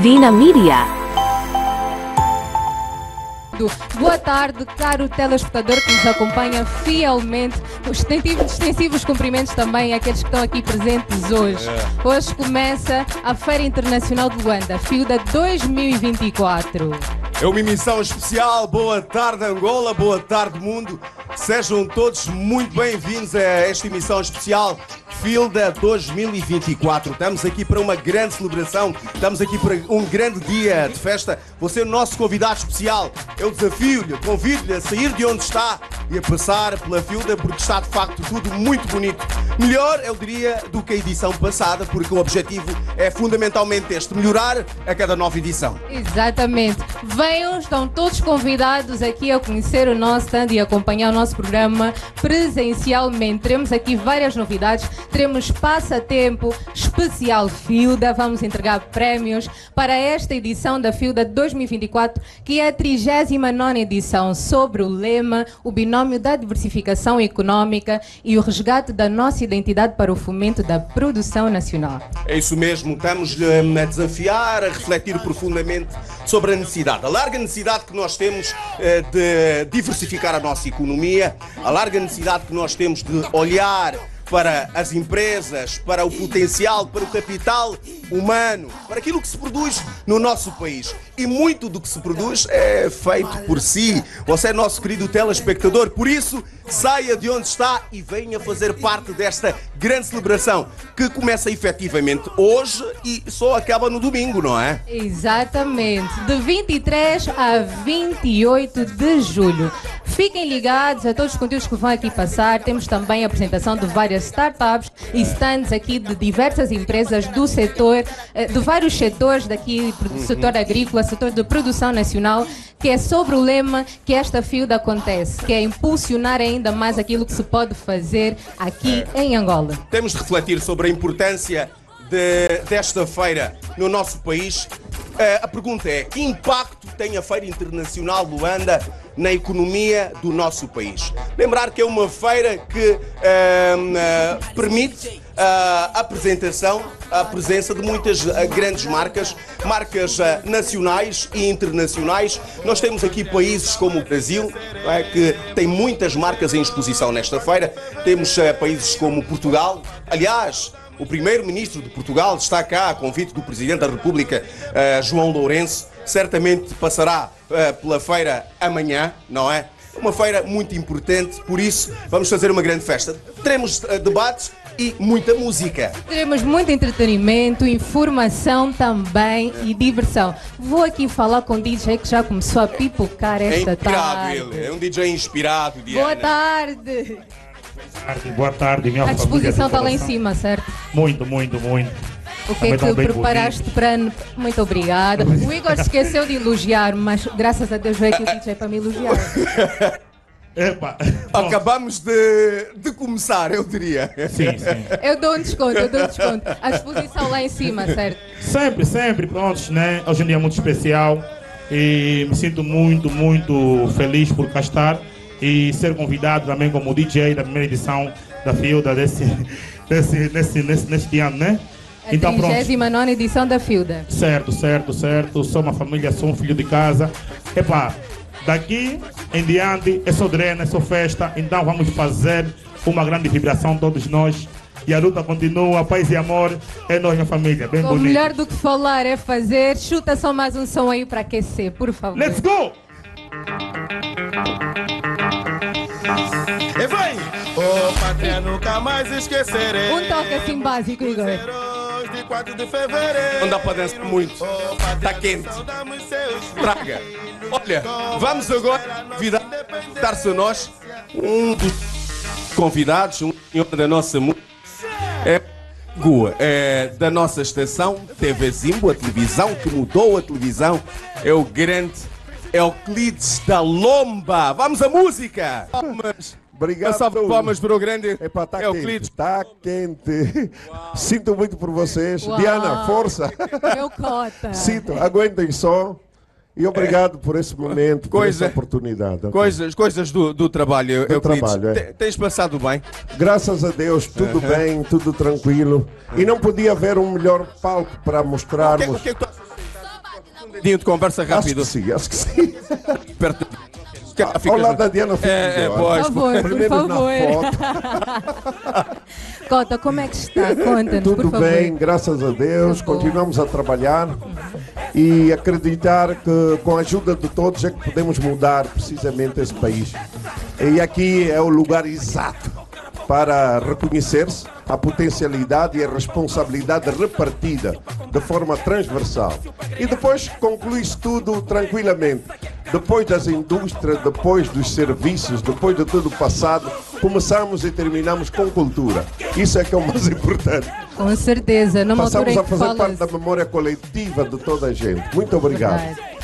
Vina Media. Boa tarde, caro telespectador que nos acompanha fielmente. Extensivos, extensivos cumprimentos também àqueles que estão aqui presentes hoje. Hoje começa a Feira Internacional de Luanda, FIUDA 2024. É uma emissão especial. Boa tarde, Angola. Boa tarde, mundo. Sejam todos muito bem-vindos a esta emissão especial Filda 2024. Estamos aqui para uma grande celebração, estamos aqui para um grande dia de festa. Você é o nosso convidado especial. Eu desafio-lhe, convido-lhe a sair de onde está e a passar pela Filda, porque está de facto tudo muito bonito. Melhor, eu diria, do que a edição passada, porque o objetivo é fundamentalmente este: melhorar a cada nova edição. Exatamente. Venham, estão todos convidados aqui a conhecer o nosso stand e acompanhar o nosso programa presencialmente. Teremos aqui várias novidades teremos passatempo especial Filda. Vamos entregar prémios para esta edição da Filda 2024, que é a 39 edição, sobre o lema O binômio da diversificação econômica e o resgate da nossa identidade para o fomento da produção nacional. É isso mesmo, estamos a desafiar, a refletir profundamente sobre a necessidade, a larga necessidade que nós temos eh, de diversificar a nossa economia, a larga necessidade que nós temos de olhar para as empresas, para o potencial, para o capital humano, para aquilo que se produz no nosso país. E muito do que se produz é feito por si. Você é nosso querido telespectador, por isso saia de onde está e venha fazer parte desta grande celebração que começa efetivamente hoje e só acaba no domingo, não é? Exatamente, de 23 a 28 de julho. Fiquem ligados a todos os conteúdos que vão aqui passar. Temos também a apresentação de várias startups e stands aqui de diversas empresas do setor, eh, de vários setores daqui, do setor agrícola, setor de produção nacional, que é sobre o lema que esta FIUD acontece, que é impulsionar ainda mais aquilo que se pode fazer aqui em Angola. Temos de refletir sobre a importância de, desta feira no nosso país. Uh, a pergunta é: que impacto tem a Feira Internacional Luanda na economia do nosso país? Lembrar que é uma feira que uh, permite a apresentação, a presença de muitas grandes marcas, marcas nacionais e internacionais. Nós temos aqui países como o Brasil, é, que tem muitas marcas em exposição nesta feira. Temos países como Portugal. Aliás, o primeiro-ministro de Portugal está cá a convite do Presidente da República, uh, João Lourenço. Certamente passará uh, pela feira amanhã, não é? Uma feira muito importante, por isso vamos fazer uma grande festa. Teremos uh, debates e muita música. Teremos muito entretenimento, informação também e diversão. Vou aqui falar com o DJ que já começou a pipocar esta é tarde. Ele. É um DJ inspirado, Diana. Boa tarde tarde, boa tarde, minha A disposição está lá em cima, certo? Muito, muito, muito. O que é que preparaste para. Muito obrigada. O Igor esqueceu de elogiar, mas graças a Deus veio aqui o DJ para me elogiar. Epa. Acabamos de, de começar, eu diria. Sim, sim. Eu dou um desconto, eu dou um desconto. A disposição lá em cima, certo? Sempre, sempre, prontos, né? Hoje é um dia muito especial e me sinto muito, muito feliz por cá estar e ser convidado também como DJ da primeira edição da Filda desse, desse, nesse, nesse, neste ano, né? A então, 39 edição da Filda. Certo, certo, certo. Sou uma família, sou um filho de casa. Epá, daqui em diante é só drena, é só festa. Então vamos fazer uma grande vibração todos nós. E a luta continua, paz e amor é nós, minha família. Bem bonito. Melhor do que falar é fazer. Chuta só mais um som aí para aquecer, por favor. Let's go! E vai! Ô oh, pátria, nunca mais esquecerei. Um toque assim básico, Igor. De 4 de fevereiro. Não dá para dançar muito. Oh, tá quente. Traga. Olha, vamos agora convidar-se a nós um dos convidados, um senhor da nossa música. É Gua, é, da nossa estação, TV Zimbo, a televisão que mudou a televisão, é o grande Euclides da Lomba. Vamos à música! Palmas. Obrigado. Uma salva de palmas para o grande Epá, tá Euclides. Está quente. quente. Sinto muito por vocês. Uau. Diana, força. Meu cota. Sinto, aguentem só. E obrigado por esse momento, Coisa, por essa oportunidade. Okay? Coisas, coisas do, do trabalho, do trabalho é. Tens passado bem? Graças a Deus, tudo bem, tudo tranquilo. E não podia haver um melhor palco para mostrarmos. O que, o que, dedinho de conversa Acho rápido. que sim, acho que sim. Perto de... Ah, fica ao lado da Diana fica É, é, Por favor, por Primeiro na favor. foto. Cota, como é que está? Conta-nos, por Tudo favor. bem, graças a Deus. Tá. Continuamos a trabalhar e acreditar que com a ajuda de todos é que podemos mudar precisamente esse país. E aqui é o lugar exato para reconhecer-se a potencialidade e a responsabilidade repartida de forma transversal. E depois conclui-se tudo tranquilamente. Depois das indústrias, depois dos serviços, depois de tudo passado, começamos e terminamos com cultura. Isso é que é o mais importante. Com certeza, numa Passamos a fazer parte da memória coletiva de toda a gente. Muito obrigado. Verdade.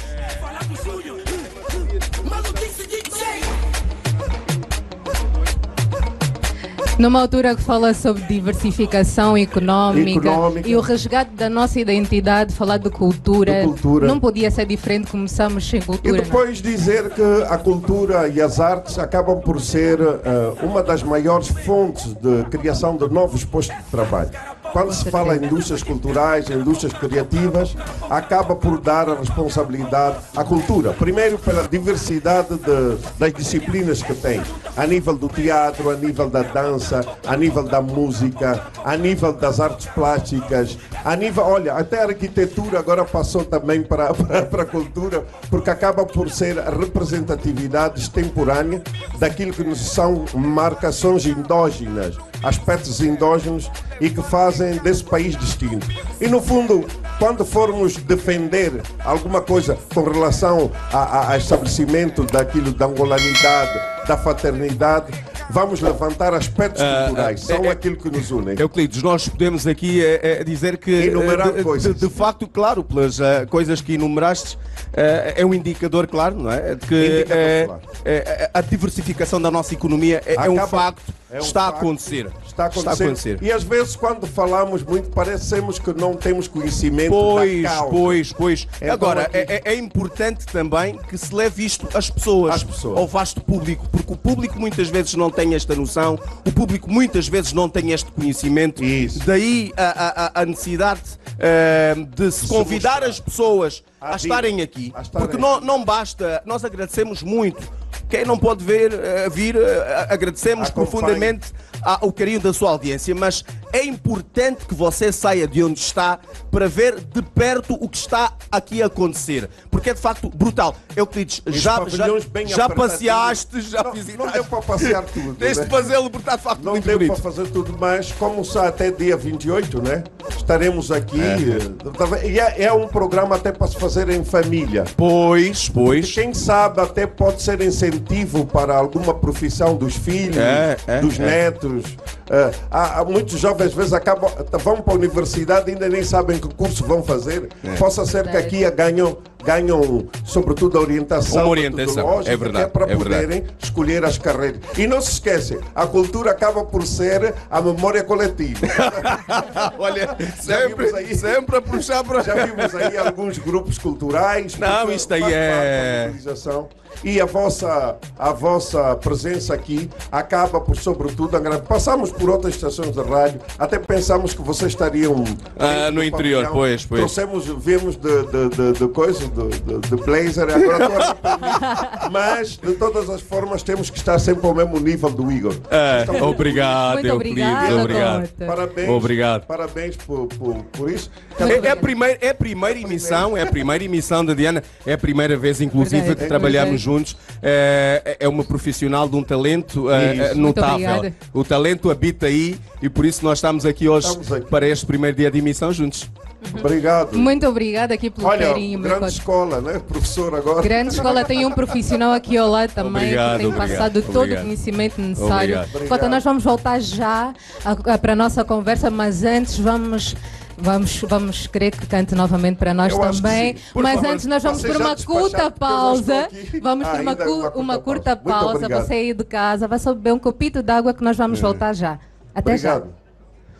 Numa altura que fala sobre diversificação económica, Económica. e o resgate da nossa identidade, falar de cultura, De cultura. não podia ser diferente, começamos sem E cultura. não? depois dizer que a cultura e as artes acabam por ser eh, uma das maiores fontes de criação de novos postos de trabalho. Quando se fala em indústrias culturais, em indústrias criativas, acaba por dar a responsabilidade à cultura. Primeiro, pela diversidade de- das disciplinas que tem, a nível do teatro, a nível da dança, a nível da música, a nível das artes plásticas, a nível, olha, até a arquitetura agora passou também para, para, para a cultura, porque acaba por ser a representatividade extemporânea daquilo que nos são marcações endógenas, aspectos endógenos e que fazem desse país distinto. E no fundo, quando formos defender alguma coisa com relação a, a- a estabelecimento daquilo da angolanidade, da fraternidade, vamos levantar aspectos culturais, são é- aquilo que nos unem. Euclides, nós podemos aqui eh, eh, dizer que Enumerar eh, de, coisas. De, de facto, claro, pelas eh, coisas que enumeraste, é um indicador, claro, não é? De que claro. a diversificação da nossa economia é, é um Acaba- facto, é um está a facto. acontecer. Está a acontecer. E às vezes, quando falamos muito, parecemos que não temos conhecimento Pois, da causa. pois, pois. Então, Agora, aqui- é, é- é importante também que se leve isto às pessoas, Às pessoas. ao vasto público, porque o público muitas vezes não tem esta noção, o público muitas vezes não tem este conhecimento. Isso. Daí a, a- a- a necessidade eh, de se convidar as pessoas A a estarem aqui, a porque não, não basta, nós agradecemos muito. Quem não pode ver, eh, vir, eh, agradecemos profundamente a- o carinho da sua audiência, mas é importante que você saia de onde está para ver de perto o que está aqui a acontecer, porque é de facto brutal. Euclides, Esses já, já, pavilhões bem já apertadinhos. passeaste, já Não- visitaste. Não deu para passear tudo. Tens de fazê-lo, porque está de facto Não deu para fazer tudo, mas como está até dia 28, né? Estaremos aqui. eh, E é, é um programa até para se fazer em família. Pois, pois. Quem sabe até pode ser incentivo para alguma profissão dos filhos, É, é, dos é. netos. Eh, há, muitos jovens às vezes acabam, vão para a universidade e ainda nem sabem que curso vão fazer. É. Possa ser que aqui ganham, ganham sobretudo a orientação, Uma orientação, metodológica, é verdade, é para é verdade. poderem escolher as carreiras. E não se esquece, a cultura acaba por ser a memória coletiva. Olha, sempre, aí. sempre a puxar para. Já vimos aí alguns grupos culturais. Não, isto aí é-. E a vossa, a vossa presença aqui acaba por, sobretudo, agra- passamos por outras estações de rádio, até pensamos que vocês estariam Ah, no interior, pavilhão. pois, pois. Trouxemos, vimos de, de, de, de coisa, de, de, de blazer, agora estou a rir para mim. Mas, de todas as formas, temos que estar sempre ao mesmo nível do Igor. Estamos- obrigado, Muito obrigado. Cota. Parabéns. Obrigado. Parabéns por, por, por isso. É, é a primeira, é a primeira emissão, é a primeira emissão da Diana, é a primeira vez, inclusive, Verdade. que trabalhamos Verdade. juntos. É, é uma profissional de um talento é, é, Muito notável. O talento habita aí e por isso nós estamos aqui hoje Estamos aqui. para este primeiro dia de emissão juntos. Obrigado. Muito obrigada aqui pelo Olha, carinho, grande escola, né? Professor agora. Grande escola tem um profissional aqui ao lado também Obrigado, que tem obrigado, passado todo obrigado. o conhecimento necessário. Obrigado. Cota, nós vamos voltar já a- para a nossa conversa, mas antes vamos. Vamos, vamos querer que cante novamente para nós Eu também. Por Mas favor, antes nós vamos por uma curta pausa. Vamos por Ah, uma, ainda cu- uma curta uma curta pausa. Pausa. Você aí de casa vai só beber um copito d'água que nós vamos voltar já. Até já.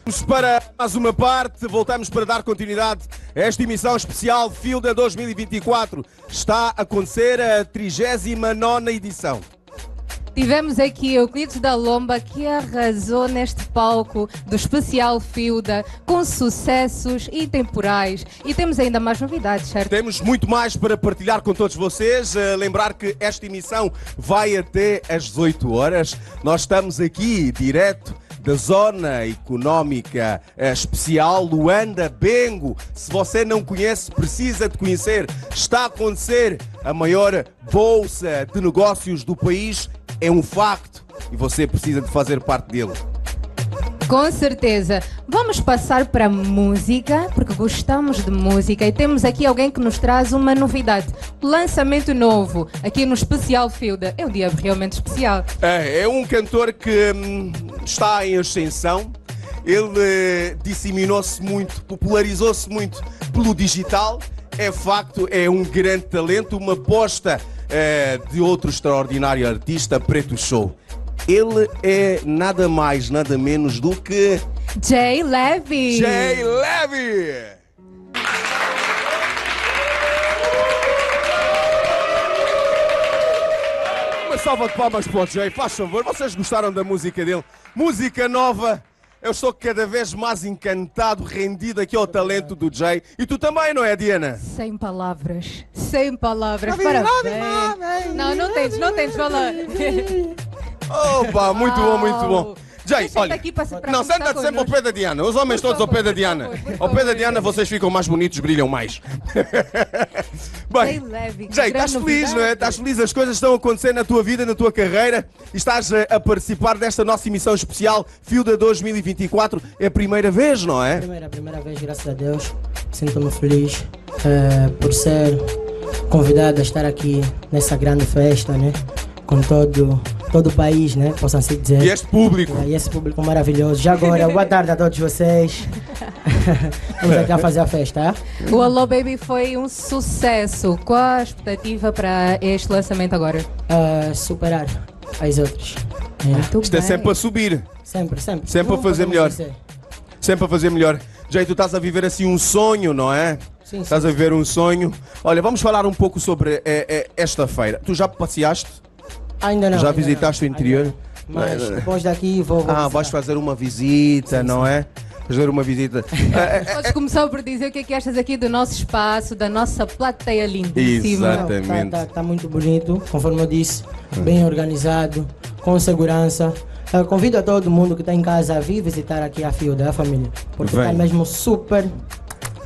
Vamos para mais uma parte, voltamos para dar continuidade a esta emissão especial Fielda 2024. Está a acontecer a 39 edição. Tivemos aqui o Clitos da Lomba que arrasou neste palco do especial Filda com sucessos intemporais. E temos ainda mais novidades, certo? Temos muito mais para partilhar com todos vocês. Uh, lembrar que esta emissão vai até às 18 horas. Nós estamos aqui direto da Zona Económica eh, Especial Luanda Bengo. Se você não conhece, precisa de conhecer. Está a acontecer a maior bolsa de negócios do país. É um facto e você precisa de fazer parte dele. Com certeza. Vamos passar para música, porque gostamos de música e temos aqui alguém que nos traz uma novidade. Lançamento novo, aqui no Especial Field. É um dia realmente especial. É, é um cantor que hum, está em ascensão. Ele eh, disseminou-se muito, popularizou-se muito pelo digital. É facto, é um grande talento, uma aposta eh, de outro extraordinário artista, Preto Show. Ele é nada mais, nada menos do que Jay Levy. Jay Levy. Uma salva de palmas para o Jay, faz favor. Vocês gostaram da música dele? Música nova. Eu estou cada vez mais encantado, rendido aqui ao talento do Jay. E tu também, não é, Diana? Sem palavras. Sem palavras. Parabéns. Não, não tens, não tens, lá. Opa, muito bom, muito bom. Jay, Senta olha, aqui para- para não, senta-te sempre ao pé da Diana. Os homens Por todos ao pé da Diana. por favor, por Ao pé da. Diana vocês ficam mais bonitos, brilham mais. Bem, que Jay, estás feliz, não é? Estás feliz, as coisas estão a acontecer na tua vida, na tua carreira e estás a, a participar desta nossa emissão especial Filda 2024. É a primeira vez, não é? Primeira, primeira vez, graças a Deus, sinto-me feliz eh, por ser convidado a estar aqui nessa grande festa, né? Com todo, todo o país, né? Posso assim dizer. E este público. E esse público maravilhoso. Já agora, boa tarde a todos vocês. Vamos aqui a fazer a festa, tá? O Alô Baby foi um sucesso. Qual a expectativa para este lançamento agora? Eh, superar as outras. É. Muito Isto é sempre a subir, Sempre, sempre. Sempre a Nunca fazer vamos melhor. vencer. sempre a fazer melhor. Jay, tu estás a viver assim um sonho, não é? Sim, sim. Estás a viver um sonho. Olha, vamos falar um pouco sobre eh, eh, esta feira. Tu já passeaste? Ainda não. Já ainda visitaste não, o interior? Mas Não, não. depois daqui vou. vou Ah, visitar. vais fazer uma visita, não é? Fazer uma visita. Ah, ah, Podes começar por dizer o que é que achas aqui do nosso espaço, da nossa plateia lindíssima. Exatamente. Está tá, muito bonito, conforme eu disse, bem organizado, com segurança. Eu convido a todo mundo que está em casa a vir visitar aqui a Fio da família, porque está mesmo super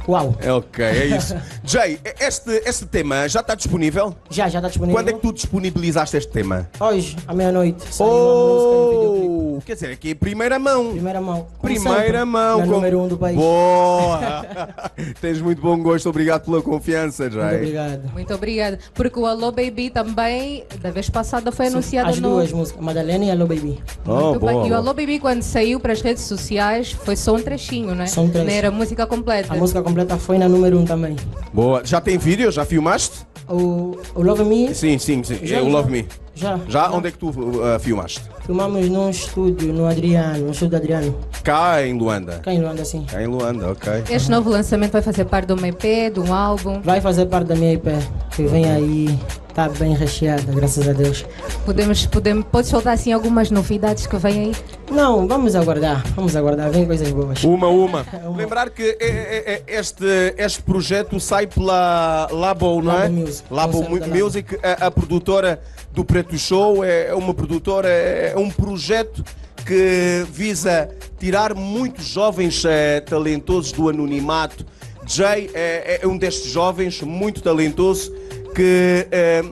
uau. É ok, é isso. Jay, este, este tema já está disponível? Já, já está disponível. Quando é que tu disponibilizaste este tema? Hoje, à meia-noite. Oh, quer dizer, aqui primeira mão. Primeira mão. como Primeira sempre, mão. Com- número um do país. Boa! Tens muito bom gosto, obrigado pela confiança, Muito Jay. obrigado. Muito obrigada. Porque o Alô Baby também, da vez passada, foi Sim, anunciado As no. duas músicas, Madalena e Alô Baby. Oh, Muito bem. boa, E o. Alô Baby, quando saiu para as redes sociais, foi só um trechinho, não é? Só um trecho. Não era música completa. A música completa foi na número um também. Boa. Já tem vídeo? Já filmaste? O, o Love Me. Sim, sim, sim. Já, É o. Love Me. Já. Já? Onde é que tu uh, filmaste? Filmamos num estúdio, no Adriano, no estúdio do Adriano. Cá em Luanda. Cá em Luanda, assim. Cá em Luanda, ok. Este novo lançamento vai fazer parte de uma EP, de um álbum. Vai fazer parte da minha IP, que vem aí, tá bem recheada, graças a Deus. Podemos, podemos, pode soltar assim algumas novidades que vêm aí? Não, vamos aguardar, vamos aguardar, vem coisas boas. Uma, uma. Lembrar que é, é, é, este, este projeto sai pela Labo, não é? Labo Music. Labo. Music, a, a produtora do Preto Show, é uma produtora, é um projeto que visa tirar muitos jovens eh, talentosos do anonimato. Jay é, é um destes jovens muito talentoso que eh,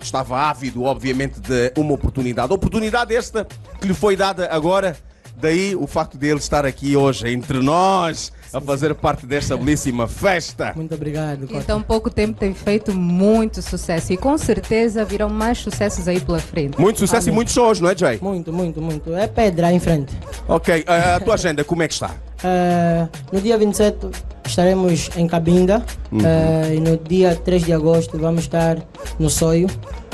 estava ávido, obviamente, de uma oportunidade. Oportunidade esta que lhe foi dada agora, daí o facto de ele estar aqui hoje entre nós, a fazer parte desta belíssima festa. Muito obrigado, Em Cota. tão pouco tempo tem feito muito sucesso e com certeza virão mais sucessos aí pela frente. Muito sucesso e muitos shows, não é, Jay? Muito, muito, muito. É pedra em frente. Ok, a, a tua agenda, como é que está? Eh, no dia 27 estaremos em Cabinda eh, e no dia 3 de agosto vamos estar no Soio.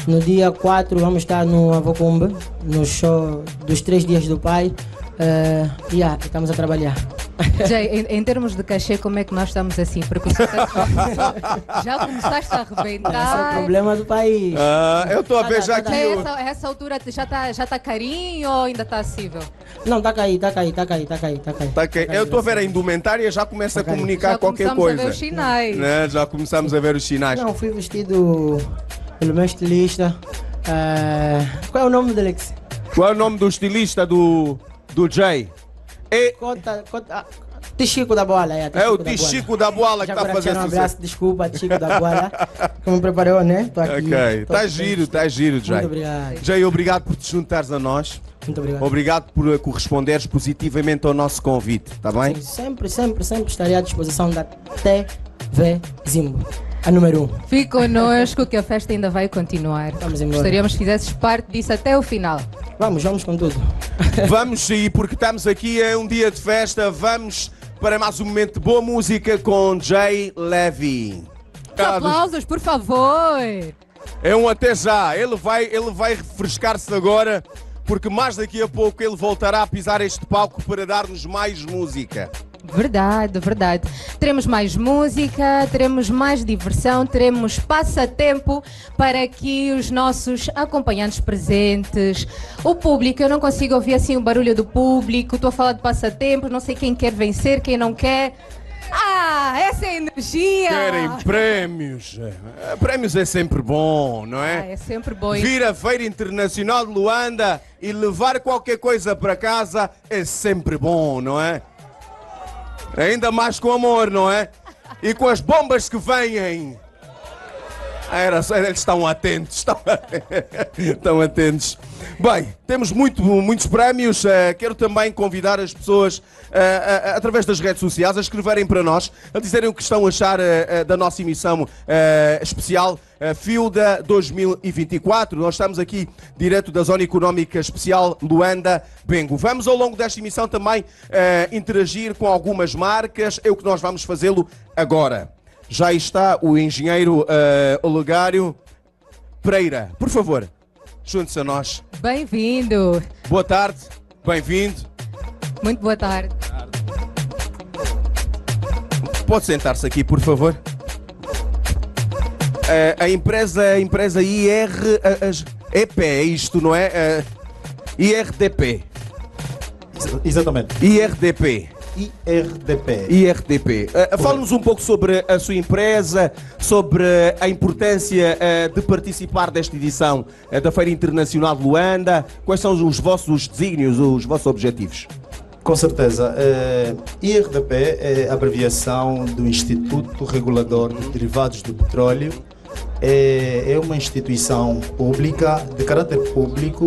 No dia 4 vamos estar no Avocumbe, no show dos três dias do pai. Eh, yeah, estamos a trabalhar. Jay, em, em termos de cachê, como é que nós estamos assim? Porque você tá- já começaste a Esse é o arrebentar. problema do país. Ah, eu estou a ver já Tá, que. Essa, essa altura já está já tá carinho ou ainda está acessível? Não, tá cair, tá cair, tá cair, tá cair, tá cair. Tá que- Eu estou a ver a indumentária, já começa a Ok. comunicar já qualquer começamos coisa. a ver os sinais. Né? Já começamos a ver os sinais. Não, fui vestido pelo meu estilista. Eh, qual é o nome dele? Qual é o nome do estilista do, do Jay? É, Conta, conta. ah, Tichico da Bola, é. é o da Bola. Tichico da Bola que Já está a agora fazer quero um sucesso. abraço, desculpa, Tichico da Bola, que me preparou, né? Tô aqui. Ok, tô está aqui. giro, está giro, Jay. Muito obrigado, Jay, obrigado por te juntares a nós. muito obrigado. Obrigado por eh, corresponderes positivamente ao nosso convite, está bem? Sempre, sempre, sempre estarei à disposição da TV Zimbo, a número 1. Um. Fique connosco que a festa ainda vai continuar. Vamos embora. Gostaríamos que fizesses parte disso até o final. Vamos, vamos com tudo. Vamos e porque estamos aqui é um dia de festa, vamos para mais um momento de boa música com Jay Levy. Aplausos, por favor! É um até já. Ele vai, ele vai refrescar-se agora, porque mais daqui a pouco ele voltará a pisar este palco para dar-nos mais música. Verdade, verdade. Teremos mais música, teremos mais diversão, teremos passatempo para que os nossos acompanhantes presentes, o público, eu não consigo ouvir assim o barulho do público, estou a falar de passatempo, não sei quem quer vencer, quem não quer. Ah, essa é a energia! Querem prémios. Eh, Prémios é sempre bom, não Ah, é? é sempre bom. Vir à Feira Internacional de Luanda e levar qualquer coisa para casa é sempre bom, não é? Ainda mais com amor, não é? E com as bombas que vêm. Era só, eles estão atentos, estão, estão atentos. Bem, temos muito, muitos prémios. eh, quero também convidar as pessoas, eh, eh, através das redes sociais, a escreverem para nós, a dizerem o que estão a achar da nossa emissão especial FIUDA 2024. Nós estamos aqui direto da Zona Económica Especial Luanda Bengo. Vamos ao longo desta emissão também interagir com algumas marcas. É o que nós vamos fazê-lo agora. Já está o engenheiro eh, Olegário Pereira. Por favor, junte-se a nós. Bem-vindo! Boa tarde, bem-vindo. Muito boa tarde. Pode sentar-se aqui, por favor. Eh, a empresa, a empresa IR, a- EP, é isto, não é? Eh, IRDP. Ex- Exatamente. IRDP. IRDP. IRDP. Uh, Fala-nos um pouco sobre a sua empresa, sobre a importância uh, de participar desta edição uh, da Feira Internacional de Luanda. Quais são os vossos desígnios, os vossos objetivos? Com certeza. eh, IRDP é a abreviação do Instituto Regulador de Derivados do Petróleo. É, é uma instituição pública, de caráter público,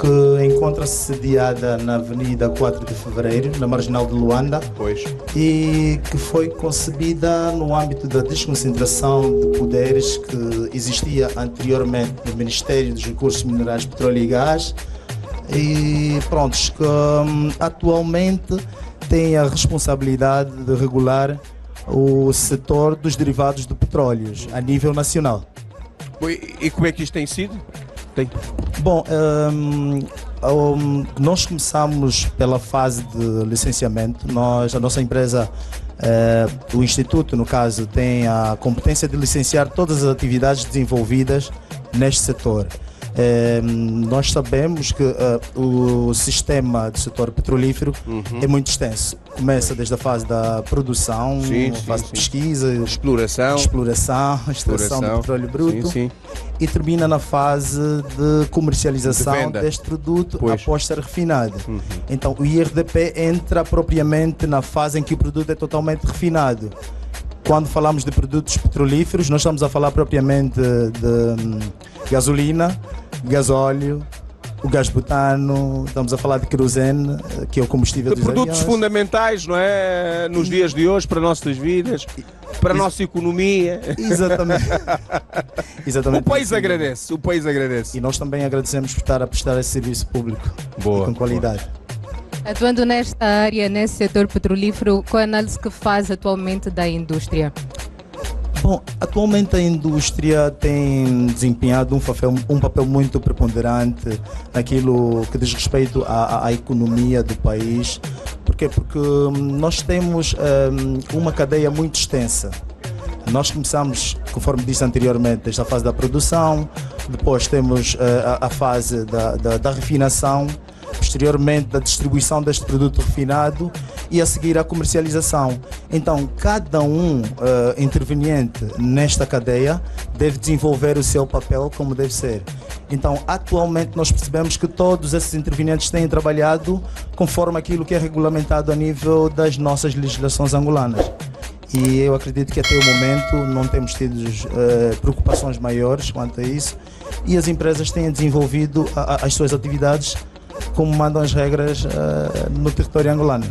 que encontra-se sediada na Avenida 4 de Fevereiro, na Marginal de Luanda. Pois. e que foi concebida no âmbito da desconcentração de poderes que existia anteriormente no Ministério dos Recursos Minerais, Petróleo e Gás e prontos, que hum, atualmente tem a responsabilidade de regular o setor dos derivados de petróleos a nível nacional. E, e como é que isto tem sido? Tem. Bom, hum, hum, nós começamos pela fase de licenciamento. Nós, a nossa empresa, eh, o Instituto, no caso, tem a competência de licenciar todas as atividades desenvolvidas neste setor. Eh, nós sabemos que eh, o sistema do setor petrolífero é muito extenso. Começa desde a fase da produção, Uhum. Sim, fase sim. de pesquisa, Exploração. exploração, extração de petróleo bruto e termina na fase de comercialização De deste produto Pois. Uhum. após ser refinado. Então o IRDP entra propriamente na fase em que o produto é totalmente refinado. Quando falamos de produtos petrolíferos, nós estamos a falar propriamente de hum, gasolina, gasóleo, o gás butano, estamos a falar de querosene, que é o combustível De produtos aviões. fundamentais, não é? Nos dias de hoje, para nossas vidas, para a nossa economia. Exatamente. Exatamente. O país agradece, o país agradece. E nós também agradecemos por estar a prestar esse serviço público Boa, e com qualidade. Atuando nesta área, nesse setor petrolífero, qual a análise que faz atualmente da indústria? Bom, atualmente a indústria tem desempenhado um papel, um papel muito preponderante naquilo que diz respeito à, à- economia do país, Porquê? Porque hum, nós temos hum, uma cadeia muito extensa. Nós começamos, conforme disse anteriormente, esta fase da produção, depois temos eh, a, a fase da, da, da refinação, posteriormente da distribuição deste produto refinado e a seguir a comercialização. Então, cada um eh, interveniente nesta cadeia deve desenvolver o seu papel como deve ser. Então, atualmente nós percebemos que todos esses intervenientes têm trabalhado conforme aquilo que é regulamentado a nível das nossas legislações angolanas. E eu acredito que até o momento não temos tido eh, preocupações maiores quanto a isso e as empresas têm desenvolvido a- a- as suas atividades como mandam as regras eh, no território angolano.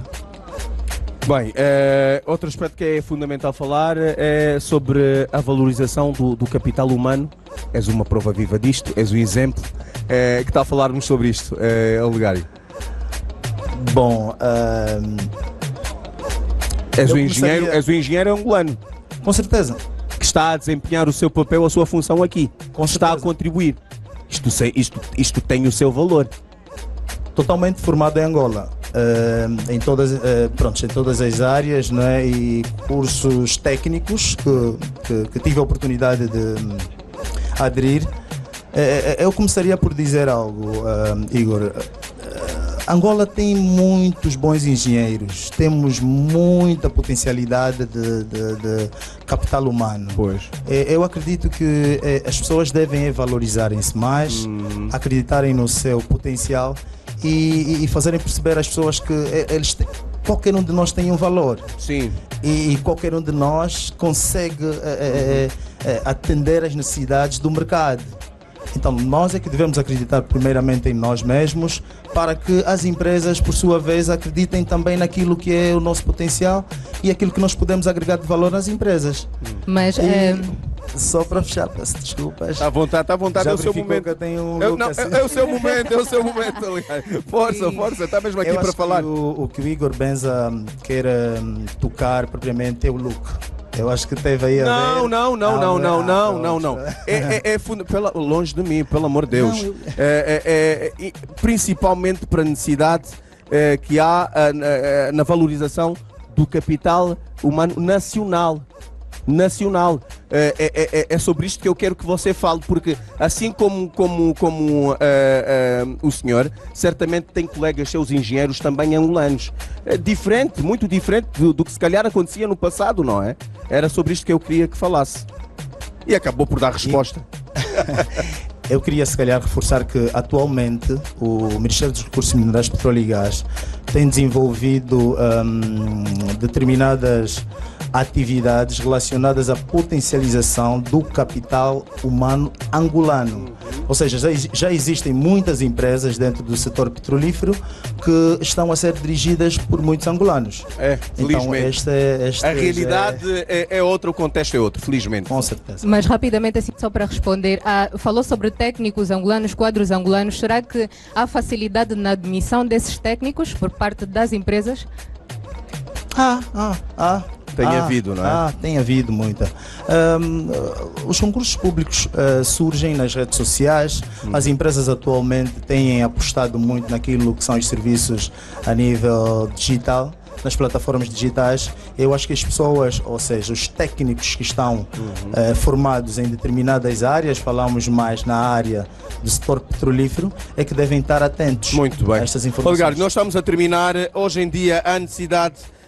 Bem, eh, outro aspecto que é fundamental falar é sobre a valorização do, do capital humano. És uma prova viva disto, és o exemplo. Eh, que está a falar-nos sobre isto, eh, Olegário? Bom, És o, engenheiro, és o engenheiro angolano com certeza, que está a desempenhar o seu papel, a sua função aqui. Com está a certeza. contribuir. Isto, isto, isto tem o seu valor. Totalmente formado em Angola. eh, em, todas, eh, pronto, em todas as áreas né, e cursos técnicos que, que, que tive a oportunidade de hum, aderir. Eh, eh, eu começaria por dizer algo, Igor. Angola tem muitos bons engenheiros, temos muita potencialidade de, de- de capital humano. Pois. Eu acredito que as pessoas devem valorizarem-se mais, acreditarem no seu potencial e, e- fazerem perceber às pessoas que eh, eles têm- qualquer um de nós tem um valor Sim. e, e qualquer um de nós consegue eh, eh, atender às necessidades do mercado. Então nós é que devemos acreditar primeiramente em nós mesmos para que as empresas, por sua vez, acreditem também naquilo que é o nosso potencial e aquilo que nós podemos agregar de valor às empresas. Mas E só para fechar, peço desculpas. Está à vontade, está à vontade, Já é o seu momento. que eu tenho um É, não, assim? é, é o seu momento, é o seu momento. Força, E força, está mesmo aqui Eu para falar. O, o que o Igor Benza quer hum, tocar propriamente é o look. Eu acho que teve aí a Não, ver. não, não, não, Ah, não, não, não, não. É, é, é funda- pela- longe de mim, pelo amor de Deus. Não, eu- É, é, é, principalmente para a necessidade é, que há ah, na, ah, na valorização do capital humano nacional. Nacional. É, é- é- sobre isto que eu quero que você fale, porque assim como, como, como ah, ah, o senhor, certamente tem colegas seus engenheiros também angolanos. É diferente, muito diferente do, do que se calhar acontecia no passado, não é? Era sobre isto que eu queria que falasse. E acabou por dar resposta. Eu queria, se calhar, reforçar que atualmente o Ministério dos Recursos Minerais, Petróleo e Gás tem desenvolvido hum, determinadas atividades relacionadas à potencialização do capital humano angolano. Ou seja, já, exi- já existem muitas empresas dentro do setor petrolífero que estão a ser dirigidas por muitos angolanos. É, Então, felizmente. este, é- este A é- realidade é, é outra, o contexto é outro, felizmente. Com certeza. Mas rapidamente, assim, só para responder, ah, falou sobre técnicos angolanos, quadros angolanos. Será que há facilidade na admissão desses técnicos por parte das empresas? Ah, ah, ah. Tem ah, havido, não é? Ah, tem havido muita. Uh, os concursos públicos uh, surgem nas redes sociais. Hum. As empresas atualmente têm apostado muito naquilo que são os serviços a nível digital. Nas plataformas digitais, eu acho que as pessoas, ou seja, os técnicos que estão Uhum. uh, formados em determinadas áreas, falamos mais na área do setor petrolífero, é que devem estar atentos Muito bem. a estas informações. Olegário, nós estamos a terminar. Hoje em dia, a necessidade eh,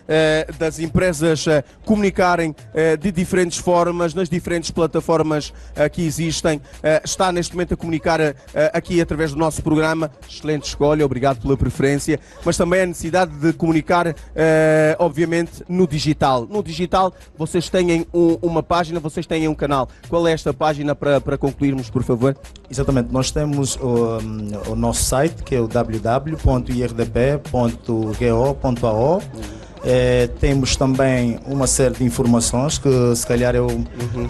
das empresas eh, comunicarem eh, de diferentes formas, nas diferentes plataformas eh, que existem. Eh, está neste momento a comunicar eh, aqui através do nosso programa. Excelente escolha, obrigado pela preferência. Mas também a necessidade de comunicar, eh, obviamente, no digital. No digital, vocês têm um- uma página, vocês têm um canal. Qual é esta página para, para concluirmos, por favor? Exatamente, nós temos o, o nosso site que é o www.irdp.go.ao. Eh, temos também uma série de informações que se calhar eu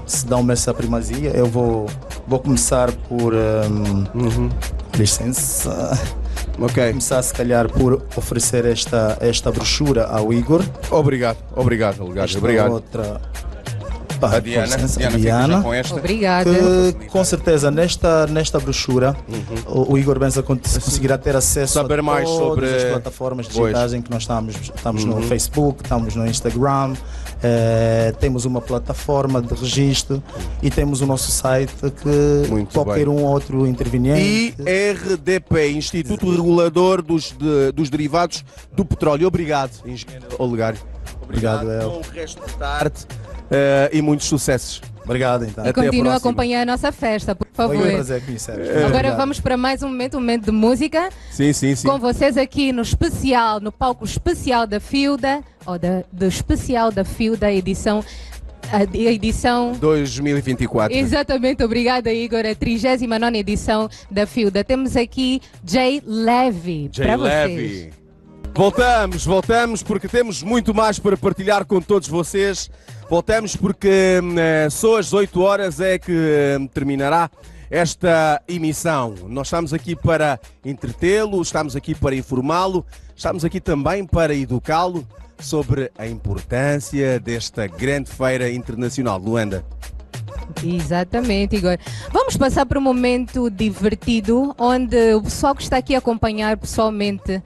se dão-me essa primazia, eu vou, vou começar por um, licença. Ok. Começar se calhar por oferecer esta, esta brochura ao Igor. Obrigado, obrigado, Olegário. Esta Obrigado. outra A Diana, com licença, Diana, Diana. com esta. Obrigada. que com certeza nesta, nesta brochura Uhum. o, o Igor Benza con- conseguirá ter acesso Saber a mais todas sobre- as plataformas. Uhum. digitais em que nós estamos. Estamos no Facebook, estamos no Instagram, eh, temos uma plataforma de registro e temos o nosso site que Muito qualquer bem. um outro interveniente. IRDP, Instituto Regulador dos, de- dos Derivados do Petróleo. Obrigado, engenheiro Olegário. Obrigado, El. Bom resto de tarde e muitos sucessos. Obrigado então. Até a Continua a acompanhar a nossa festa, por Foi favor. um prazer conhecer. Agora vamos para mais um momento, um momento de música. Sim, sim, sim. Com vocês aqui no especial, no palco especial da Filda, ou da, do especial da Filda, edição. A, a edição 2024. Exatamente, obrigada Igor. A 39 edição da Filda. Temos aqui Jay Levy. Jay para vocês. Voltamos, voltamos porque temos muito mais para partilhar com todos vocês. Voltamos porque hum, eh, só às 8 horas é que hum, terminará esta emissão. Nós estamos aqui para entretê-lo, estamos aqui para informá-lo, estamos aqui também para educá-lo sobre a importância desta grande feira internacional. Luanda. Exatamente, Igor. Vamos passar para um momento divertido, onde o pessoal que está aqui a acompanhar pessoalmente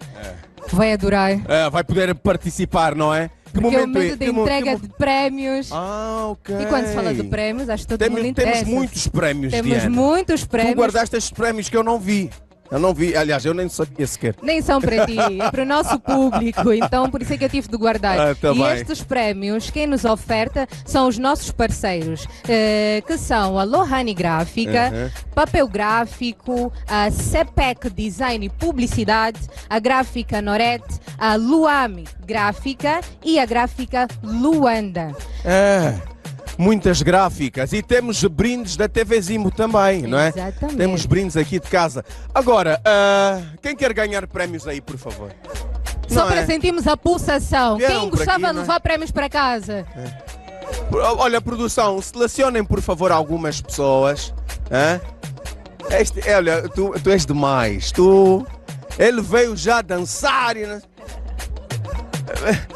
vai adorar. Ah, vai poder participar, não é? Que Porque é o momento momento de Que que entrega mo- de prémios. Ah, ok. E quando se fala de prémios, acho que todo Temos, mundo temos interessa. muitos prémios, Temos Diana. muitos Tu prémios. guardaste estes prémios que eu não vi. Eu não vi. Aliás, eu nem sabia sequer. Nem são para ti, é para o nosso público, então por isso é que eu tive de guardar. Ah, tá e bem. estes prémios, quem nos oferta são os nossos parceiros, eh, que são a Lohani Gráfica, Uhum. Papel Gráfico, a CEPEC Design e Publicidade, a Gráfica Norete, a Luame Gráfica e a Gráfica Luanda. É. Muitas gráficas e temos brindes da TV Zimo também, não é? Exatamente. Temos brindes aqui de casa. Agora, ah, quem quer ganhar prémios aí, por favor? Só Não para é? sentirmos a pulsação. Vieram Quem gostava de é? levar prémios para casa? Olha, produção, selecionem por favor algumas pessoas. Hã? Este, é, olha, tu, tu és demais. Tu. Ele veio já dançar. E...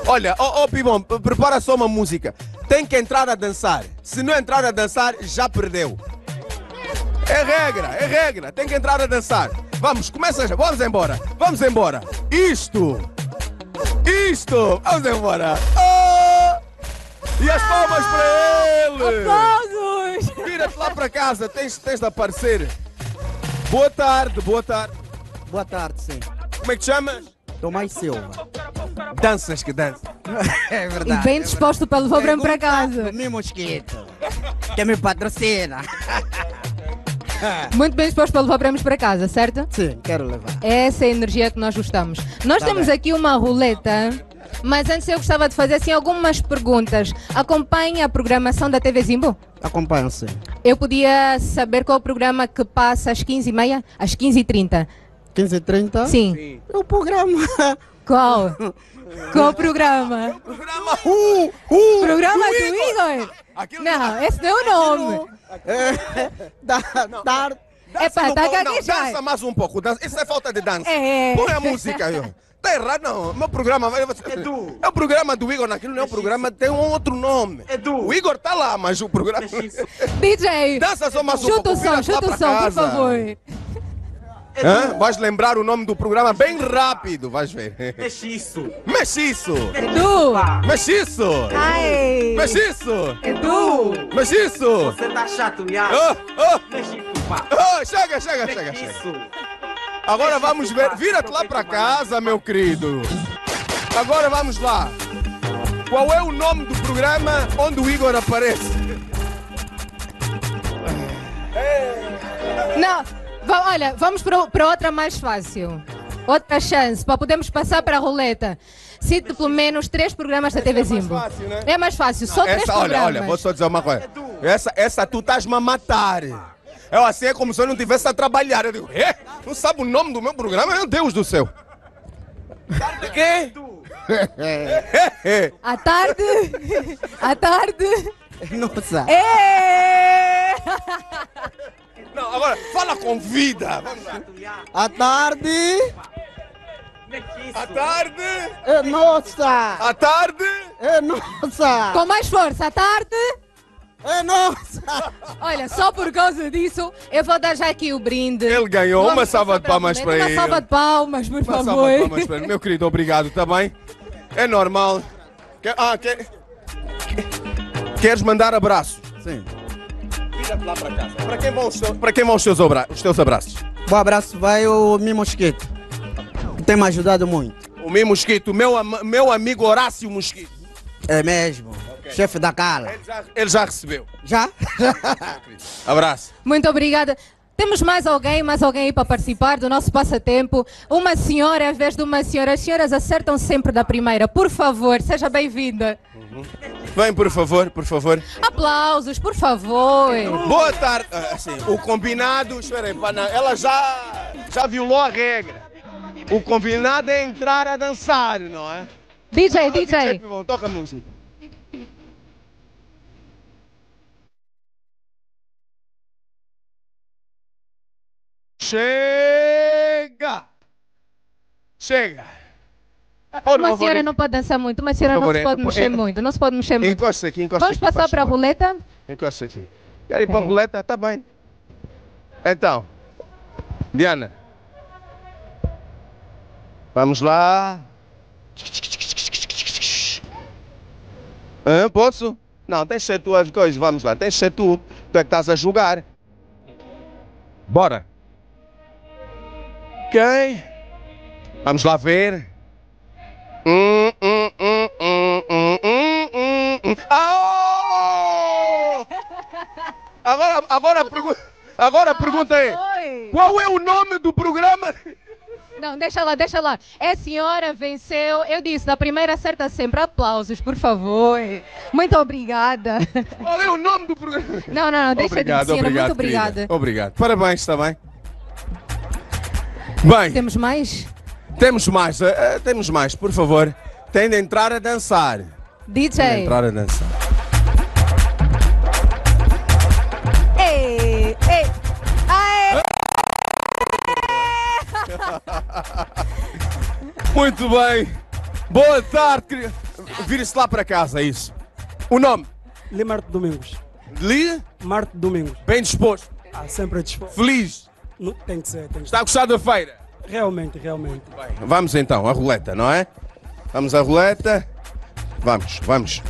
Olha, ó oh, Pibon, p- prepara só uma música. Tem que entrar a dançar. Se não entrar a dançar, já perdeu. É regra, é regra. Tem que entrar a dançar. Vamos, começa já. Vamos embora. Vamos embora. Isto. Isto. Vamos embora. Oh! E as palmas para ele. Aplausos! Vira-te lá para casa. Tens, tens de aparecer. Boa tarde, boa tarde. Boa tarde, sim. Como é que te chamas? Tomás Silva. Danças que danças. É E verdade. bem disposto para levar o prémio para casa. Meu mosquito. Que me patrocina. Muito bem disposto para levar prémios para casa, certo? Sim, quero levar. Essa é a energia que nós gostamos. Nós Tá temos bem. aqui uma roleta, mas antes eu gostava de fazer assim algumas perguntas. Acompanha a programação da TV Zimbo? Acompanho, sim. Eu podia saber qual é o programa que passa às 15h30? Às 15h30. 15 e 30? Sim. É o programa. Qual? Qual o programa? Programa Uh! Uh! Programa do do Igor. Aquilo Não, esse não é o nome. Da tarde. Dança Epá, no tá não, gaguejado. dança mais um pouco. Dança. Isso é falta de dança. É. Põe a música aí. ó. Tá errado, não. Meu programa vai. Edu. É o programa do Igor, naquilo não é um programa, tem um outro nome. Edu. O Igor tá lá, mas o programa. DJ, Dança só mais um chuta pouco. o som, chuta o som, por casa. Favor. Hã? Vais lembrar o nome do programa bem rápido, vais ver. Mexe isso. Mexiço! Edu! Mexiço! Ai! Mexiço! Edu! Mexiço! Você tá chato. Oh, oh, pá. oh, chega, chega, chega, Mexe chega. isso. Agora vamos ver. Vira-te lá para casa, meu querido. Agora vamos lá. Qual é o nome do programa onde o Igor aparece? Não, olha, vamos para, outra mais fácil. Outra chance, para podermos passar para a roleta. Cite pelo menos três programas da TV é mais Zimbo. fácil, né? É mais fácil, só três Essa, olha, programas. olha, vou só dizer uma coisa. Essa, essa tu estás-me a matar. Eu assim é como se eu não tivesse a trabalhar. Eu digo, é? Não sabe o nome do meu programa? Meu Deus do céu. Tarde quê? À tarde, à tarde. Nossa. É! Não, agora, fala com vida. Vamos lá. À tarde. À tarde, É nossa. à tarde. É nossa. Com mais força, à tarde. É nossa! Olha, só por causa disso, eu vou dar já aqui o brinde. Ele ganhou. Vamos Uma salva de palmas para ele. Uma salva de palmas, por Uma favor. salva de palmas para ele. Meu querido, obrigado também. É normal. Ah, quer- Queres mandar abraço? Sim. Lá para casa. Para quem vão os teus, para quem vão os teus, os teus abraços? Bom abraço vai o Mi Mosquito, que tem me ajudado muito. O meu mosquito, meu, meu amigo Horácio Mosquito. É mesmo. Chefe da cala. Ele já, ele já recebeu. Já? Abraço. Muito obrigada. Temos mais alguém, mais alguém aí para participar do nosso passatempo? Uma senhora, em vez de uma senhora. As senhoras acertam sempre da primeira. Por favor, seja bem-vinda. Vem, por favor, por favor. Aplausos, por favor. Boa tarde. Ah, Assim, o combinado. Espera não, ela já, já violou a regra. O combinado é entrar a dançar, não é? DJ, DJ. Bom, toca a música. Chega! Chega! Uma senhora não pode dançar muito, uma senhora não se pode mexer muito, não se pode mexer muito. Encosta aqui, encosta Vamos passar para a roleta? Encosta aqui. Quer ir para a roleta? Tá bem. Então, Diana. Vamos lá. Hã, posso? Não, tens de ser tu as coisas. Vamos lá, tens de ser tu. Tu é que estás a julgar. Bora. Ok. Vamos lá ver. Hum, hum, hum, hum, hum, hum, hum, hum. Ah, oh! Agora, agora, a pergu- agora a pergunta é: Oi. qual é o nome do programa? Não, deixa lá, deixa lá. É senhora, venceu. Eu disse, da primeira acerta sempre. Aplausos, por favor. Muito obrigada. Qual é o nome do programa? Não, não, não, deixa obrigado, de senhora. obrigado, Muito obrigada. Obrigado. Parabéns também. Bem, Temos mais? Temos mais, eh, temos mais, por favor. Tem de entrar a dançar. Tem de DJ. entrar a dançar. Ei, ei. Aê. Muito bem. Boa tarde, querida. Vire-se lá para casa, é isso. O nome? Li Marte Domingos. Li? Marte Domingos. Bem disposto. Ah, sempre disposto. Feliz. Não, tem que ser, tem que Está a gostar da feira? Realmente, realmente. Vamos então, a roleta, não é? Vamos à roleta. Vamos, vamos.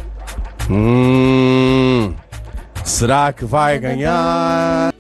Hum, será que vai ganhar?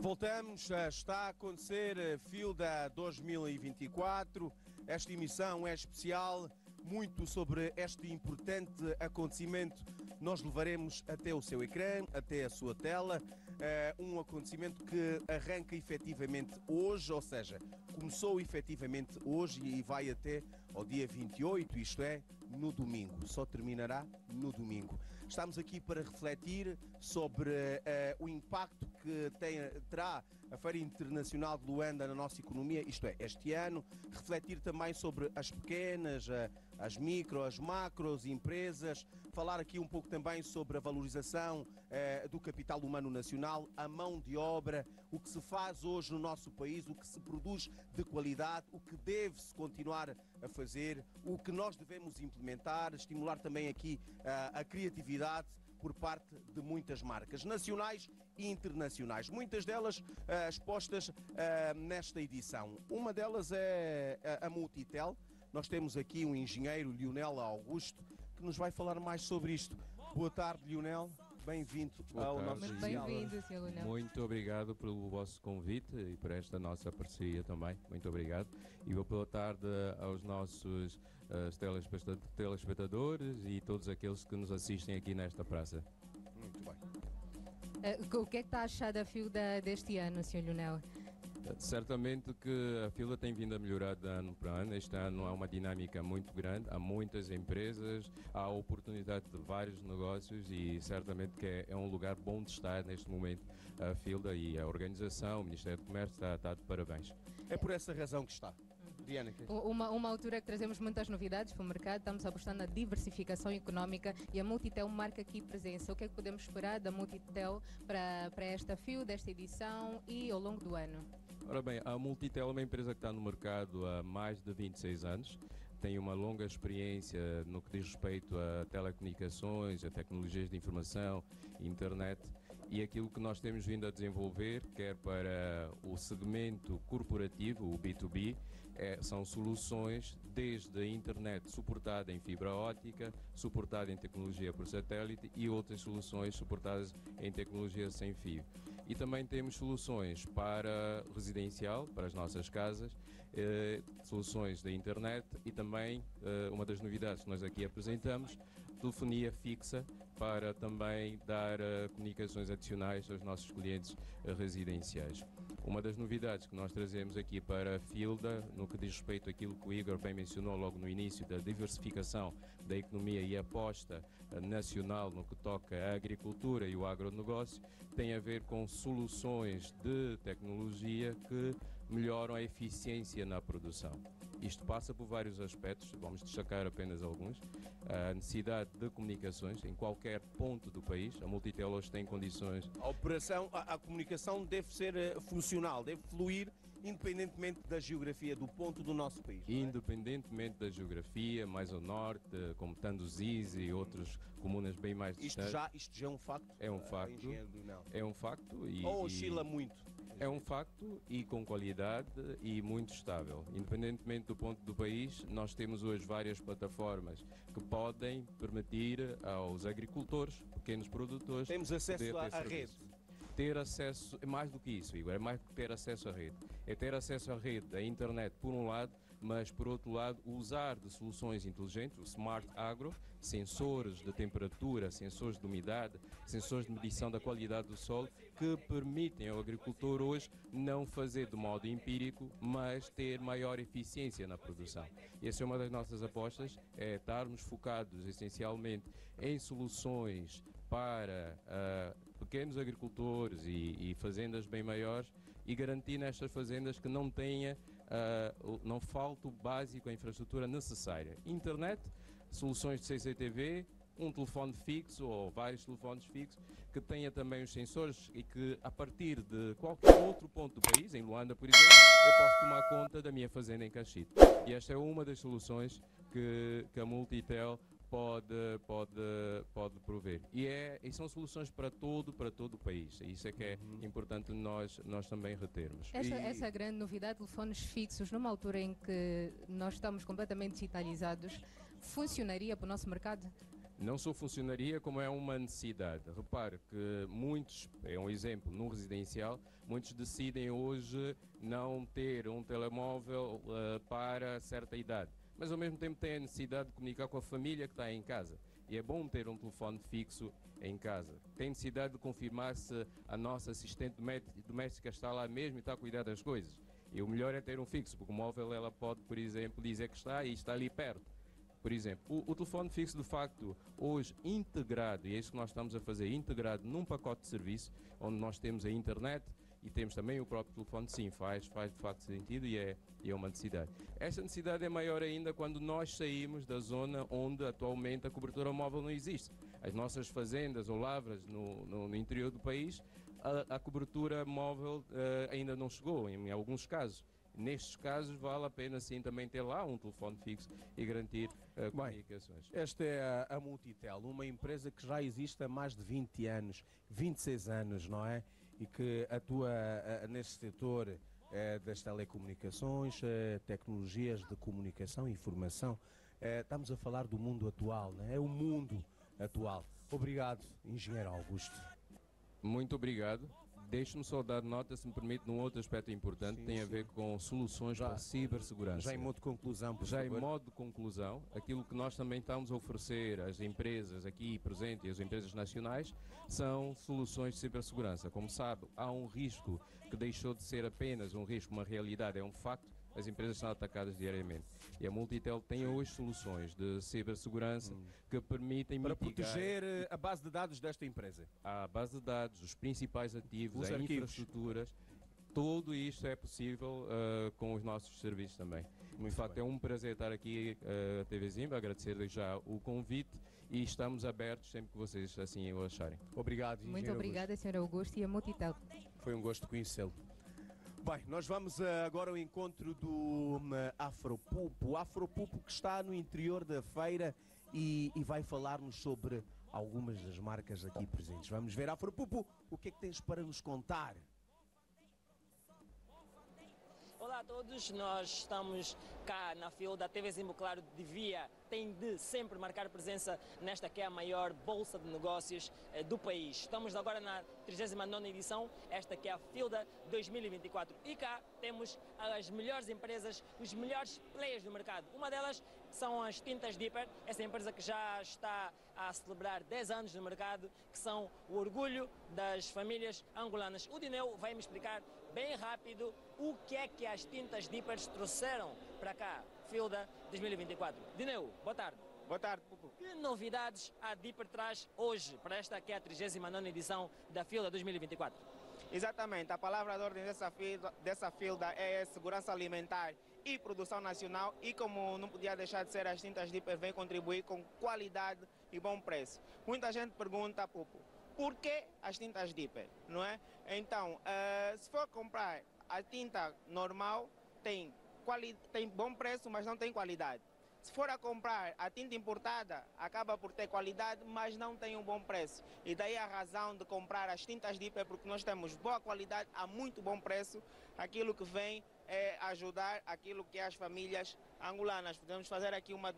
Voltamos, eh, está a acontecer a FILDA 2024. Esta emissão é especial, muito sobre este importante acontecimento. Nós levaremos até o seu ecrã, até a sua tela, eh, um acontecimento que arranca efetivamente hoje, ou seja, começou efetivamente hoje e vai até ao dia 28, isto é, no domingo. Só terminará no domingo. Estamos aqui para refletir sobre eh, o impacto que tem, terá a Feira Internacional de Luanda na nossa economia, isto é, este ano, refletir também sobre as pequenas, eh, as micro, as macros empresas, falar aqui um pouco também sobre a valorização eh, do capital humano nacional, a mão de obra, o que se faz hoje no nosso país, o que se produz de qualidade, o que deve-se continuar a fazer, o que nós devemos implementar, estimular também aqui ah, a criatividade por parte de muitas marcas nacionais e internacionais. Muitas delas ah, expostas ah, nesta edição. Uma delas é a, a Multitel. Nós temos aqui um engenheiro, Lionel Augusto, que nos vai falar mais sobre isto. Boa tarde, Lionel. Bem-vindo ao tarde. nosso Muito bem-vindo, Sr. Lunel. Muito obrigado pelo vosso convite e por esta nossa parceria também. Muito obrigado. E vou boa tarde aos nossos eh, telespecta- telespectadores e todos aqueles que nos assistem aqui nesta praça. Muito bem. Eh, O que é que está a achar da FILDA deste ano, Sr. Lunel? Certamente que a fila tem vindo a melhorar de ano para ano. Este ano há uma dinâmica muito grande, há muitas empresas, há oportunidade de vários negócios e certamente que é, é um lugar bom de estar neste momento. A FILDA e a organização, o Ministério do Comércio está, está de parabéns. É por essa razão que está. Diana, que- Uma, uma altura que trazemos muitas novidades para o mercado, estamos apostando na diversificação económica e a Multitel marca aqui presença. O que é que podemos esperar da Multitel para, para esta FIO, desta edição e ao longo do ano? Ora bem, a Multitel é uma empresa que está no mercado há mais de 26 anos. Tem uma longa experiência no que diz respeito a telecomunicações, a tecnologias de informação, internet. E aquilo que nós temos vindo a desenvolver, quer para o segmento corporativo, o B2B, é, são soluções desde a internet suportada em fibra óptica, suportada em tecnologia por satélite e outras soluções suportadas em tecnologia sem fio. E também temos soluções para residencial, para as nossas casas, eh, soluções da internet e também eh, uma das novidades que nós aqui apresentamos, telefonia fixa para também dar eh, comunicações adicionais aos nossos clientes eh, residenciais. Uma das novidades que nós trazemos aqui para a Filda, no que diz respeito àquilo que o Igor bem mencionou logo no início, da diversificação da economia e aposta eh, nacional no que toca à agricultura e o agronegócio, tem a ver com soluções de tecnologia que melhoram a eficiência na produção. Isto passa por vários aspectos, vamos destacar apenas alguns. A necessidade de comunicações em qualquer ponto do país. A Multitel hoje tem condições. A operação, a, a comunicação deve ser eh, funcional, deve fluir independentemente da geografia do ponto do nosso país. é? Independentemente da geografia, mais ao norte, como Tanduzis e outras comunas bem mais Isto distantes. já, isto já é um facto? É um eh, facto. É um facto e, Ou e- oscila muito? É um facto e com qualidade e muito estável. Independentemente do ponto do país, nós temos hoje várias plataformas que podem permitir aos agricultores, pequenos produtores, Temos acesso à- serviço. Ter acesso, é mais do que isso, Igor, é mais do que ter acesso à rede. É ter acesso à rede, à internet, por um lado, mas por outro lado, usar de soluções inteligentes, o Smart Agro, sensores de temperatura, sensores de umidade, sensores de medição da qualidade do solo, que permitem ao agricultor hoje não fazer de modo empírico, mas ter maior eficiência na produção. Essa é uma das nossas apostas, é estarmos focados essencialmente em soluções para ah, pequenos agricultores e, e fazendas bem maiores e garantir nestas fazendas que não tenha, o- não falte o básico, a infraestrutura necessária. Internet, soluções de CCTV, um telefone fixo ou vários telefones fixos que tenha também os sensores e que a partir de qualquer outro ponto do país, em Luanda por exemplo, eu posso tomar conta da minha fazenda em Cachite. E esta é uma das soluções que, que a Multitel pode, pode, pode prover. E, é, e são soluções para todo, para todo o país. E Isso é que é importante nós, nós também retermos. Essa, E- essa grande novidade, telefones fixos, numa altura em que nós estamos completamente digitalizados, funcionaria para o nosso mercado? Não só funcionaria, como é uma necessidade. Repare que muitos, é um exemplo, num residencial, muitos decidem hoje não ter um telemóvel eh, para certa idade, mas ao mesmo tempo têm a necessidade de comunicar com a família que está em casa. E é bom ter um telefone fixo em casa. Tem necessidade de confirmar se a nossa assistente domé- doméstica está lá mesmo e está a cuidar das coisas. E o melhor é ter um fixo, porque o móvel ela pode, por exemplo, dizer que está e está ali perto. Por exemplo, o, o telefone fixo, de facto, hoje integrado, e é isso que nós estamos a fazer, integrado num pacote de serviço, onde nós temos a internet e temos também o próprio telefone, sim, faz, faz de facto sentido e é, e é uma necessidade. Esta necessidade é maior ainda quando nós saímos da zona onde atualmente a cobertura móvel não existe. As nossas fazendas ou lavras no, no, no interior do país, a, a cobertura móvel eh, ainda não chegou, em, em alguns casos. Nestes casos, vale a pena sim também ter lá um telefone fixo e garantir eh, comunicações. Esta é a, a Multitel, uma empresa que já existe há mais de 20 anos, 26 anos, não é? E que atua ah, neste setor eh, das telecomunicações, eh, tecnologias de comunicação e informação. Eh, estamos a falar do mundo atual, não é? É o mundo atual. Obrigado, Engenheiro Augusto. Muito obrigado. Deixe-me só dar nota, se me permite, num outro aspecto importante, tem a ver com soluções para a cibersegurança. Já em modo de conclusão, por Já em favor. modo de conclusão, aquilo que nós também estamos a oferecer às empresas aqui presentes e às empresas nacionais são soluções de cibersegurança. Como sabe, há um risco que deixou de ser apenas um risco, uma realidade, é um facto. As empresas são atacadas diariamente. E a Multitel tem hoje soluções de cibersegurança que permitem Hum. Para mitigar proteger eh, a base de dados desta empresa. a base de dados, os principais ativos, Os as arquivos. infraestruturas, tudo isto é possível uh, com os nossos serviços também. de facto, é um prazer estar aqui, uh, TV Zimba, agradecer já o convite e estamos abertos sempre que vocês assim o acharem. Obrigado, Muito obrigada, Sr. Augusto, e a Multitel. Foi um gosto conhecê-lo. Bem, nós vamos eh, agora ao encontro do hum, Afropupo. O Afropupo que está no interior da feira e, e vai falar-nos sobre algumas das marcas aqui presentes. Vamos ver, Afropupo, o que é que tens para nos contar? Olá a todos, nós estamos cá na fila da TV Zimbo Claro devia, tem de sempre marcar presença nesta que é a maior bolsa de negócios eh, do país. Estamos agora na 39ª edição, esta que é a FILDA 2024 e cá temos as melhores empresas, os melhores players do mercado. Uma delas são as Tintas Dipper, essa empresa que já está a celebrar 10 anos no mercado, que são o orgulho das famílias angolanas. O Dineu vai me explicar bem rápido o que é que as tintas Dippers trouxeram para cá, Filda 2024. Dineu, boa tarde. Boa tarde, Pupu. Que novidades a Dipper traz hoje para esta que é a 39 edição da Filda 2024? Exatamente, a palavra de ordem dessa filda, dessa filda é segurança alimentar e produção nacional e como não podia deixar de ser, as tintas Dipper vêm contribuir com qualidade e bom preço. Muita gente pergunta, Pupu, por que as tintas Dipper, não é? Então, uh, se for comprar a tinta normal, tem, tem bom preço, mas não tem qualidade. Se for a comprar a tinta importada, acaba por ter qualidade, mas não tem um bom preço. E daí a razão de comprar as tintas Dipper, é porque nós temos boa qualidade a muito bom preço. Aquilo que vem é ajudar aquilo que é as famílias angolanas. Podemos fazer aqui uma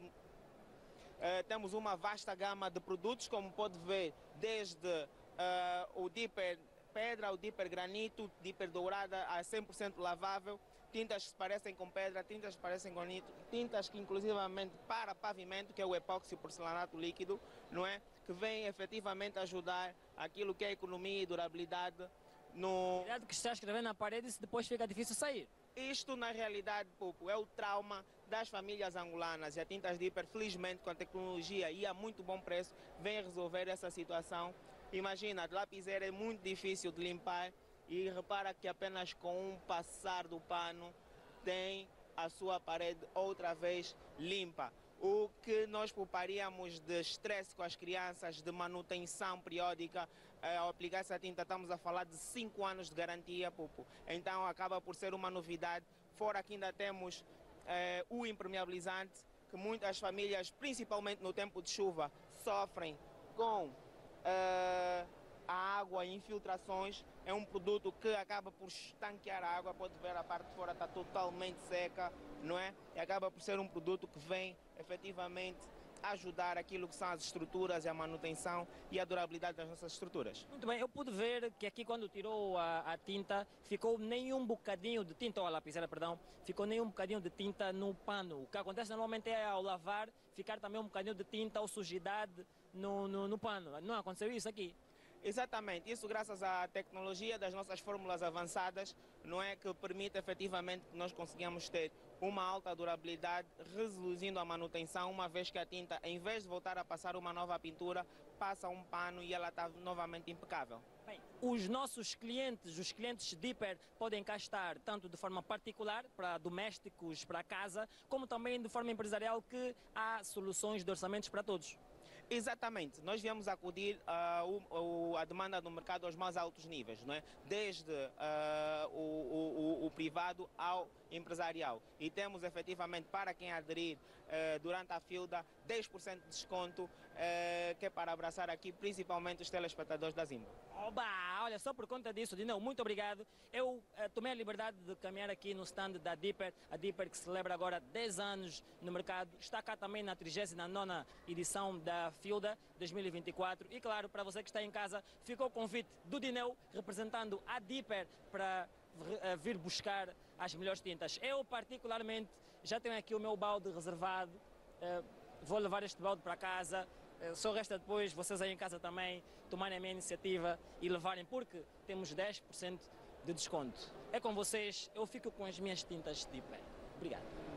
Uh, temos uma vasta gama de produtos, como pode ver, desde uh, o dipper pedra, o dipper granito, dipper dourada a 100% lavável, tintas que se parecem com pedra, tintas que parecem com granito, tintas que inclusivamente para pavimento, que é o epóxi porcelanato líquido, não é? Que vem efetivamente ajudar aquilo que é economia e durabilidade no... Cuidado que está escrevendo na parede e depois fica difícil sair. Isto, na realidade, é o trauma das famílias angolanas e a Tintas Dipper, felizmente, com a tecnologia e a muito bom preço, vem resolver essa situação. Imagina, a lapiseira é muito difícil de limpar e repara que apenas com um passar do pano tem a sua parede outra vez limpa o que nós pouparíamos de estresse com as crianças, de manutenção periódica. Eh, ao aplicar essa tinta, estamos a falar de 5 anos de garantia, Pupo. Então acaba por ser uma novidade. Fora que ainda temos eh, o impermeabilizante, que muitas famílias, principalmente no tempo de chuva, sofrem com. Eh, a água, infiltrações, é um produto que acaba por estanquear a água, pode ver a parte de fora está totalmente seca, não é? E acaba por ser um produto que vem efetivamente ajudar aquilo que são as estruturas e a manutenção e a durabilidade das nossas estruturas. Muito bem, eu pude ver que aqui quando tirou a, a tinta, ficou nem um bocadinho de tinta, ou a lapiseira, perdão, ficou nem um bocadinho de tinta no pano. O que acontece normalmente é ao lavar, ficar também um bocadinho de tinta ou sujidade no, no, no pano. Não aconteceu isso aqui. Exatamente, isso graças à tecnologia das nossas fórmulas avançadas, não é que permite efetivamente que nós conseguimos ter uma alta durabilidade, reduzindo a manutenção, uma vez que a tinta, em vez de voltar a passar uma nova pintura, passa um pano e ela está novamente impecável. Bem, os nossos clientes, os clientes Dipper, podem cá estar tanto de forma particular, para domésticos, para casa, como também de forma empresarial, que há soluções de orçamentos para todos. Exatamente, nós viemos acudir a uh, a demanda do mercado aos mais altos níveis, não é? desde uh, o, o, o, privado ao empresarial. E temos efetivamente para quem aderir uh, durante a filda 10% de desconto, uh, que é para abraçar aqui principalmente os telespectadores da Zimbo. Oba! Olha, só por conta disso, Dinão, muito obrigado. Eu uh, tomei a liberdade de caminhar aqui no stand da Dipper, a Dipper que celebra agora 10 anos no mercado, está cá também na 39 edição da Filda 2024. E claro, para você que está em casa, ficou o convite do Dineu, representando a Dipper, para eh, vir buscar as melhores tintas. Eu, particularmente, já tenho aqui o meu balde reservado, eh, vou levar este balde para casa. Eh, só resta depois vocês aí em casa também tomarem a minha iniciativa e levarem, porque temos 10% de desconto. É com vocês, eu fico com as minhas tintas Dipper. Obrigado.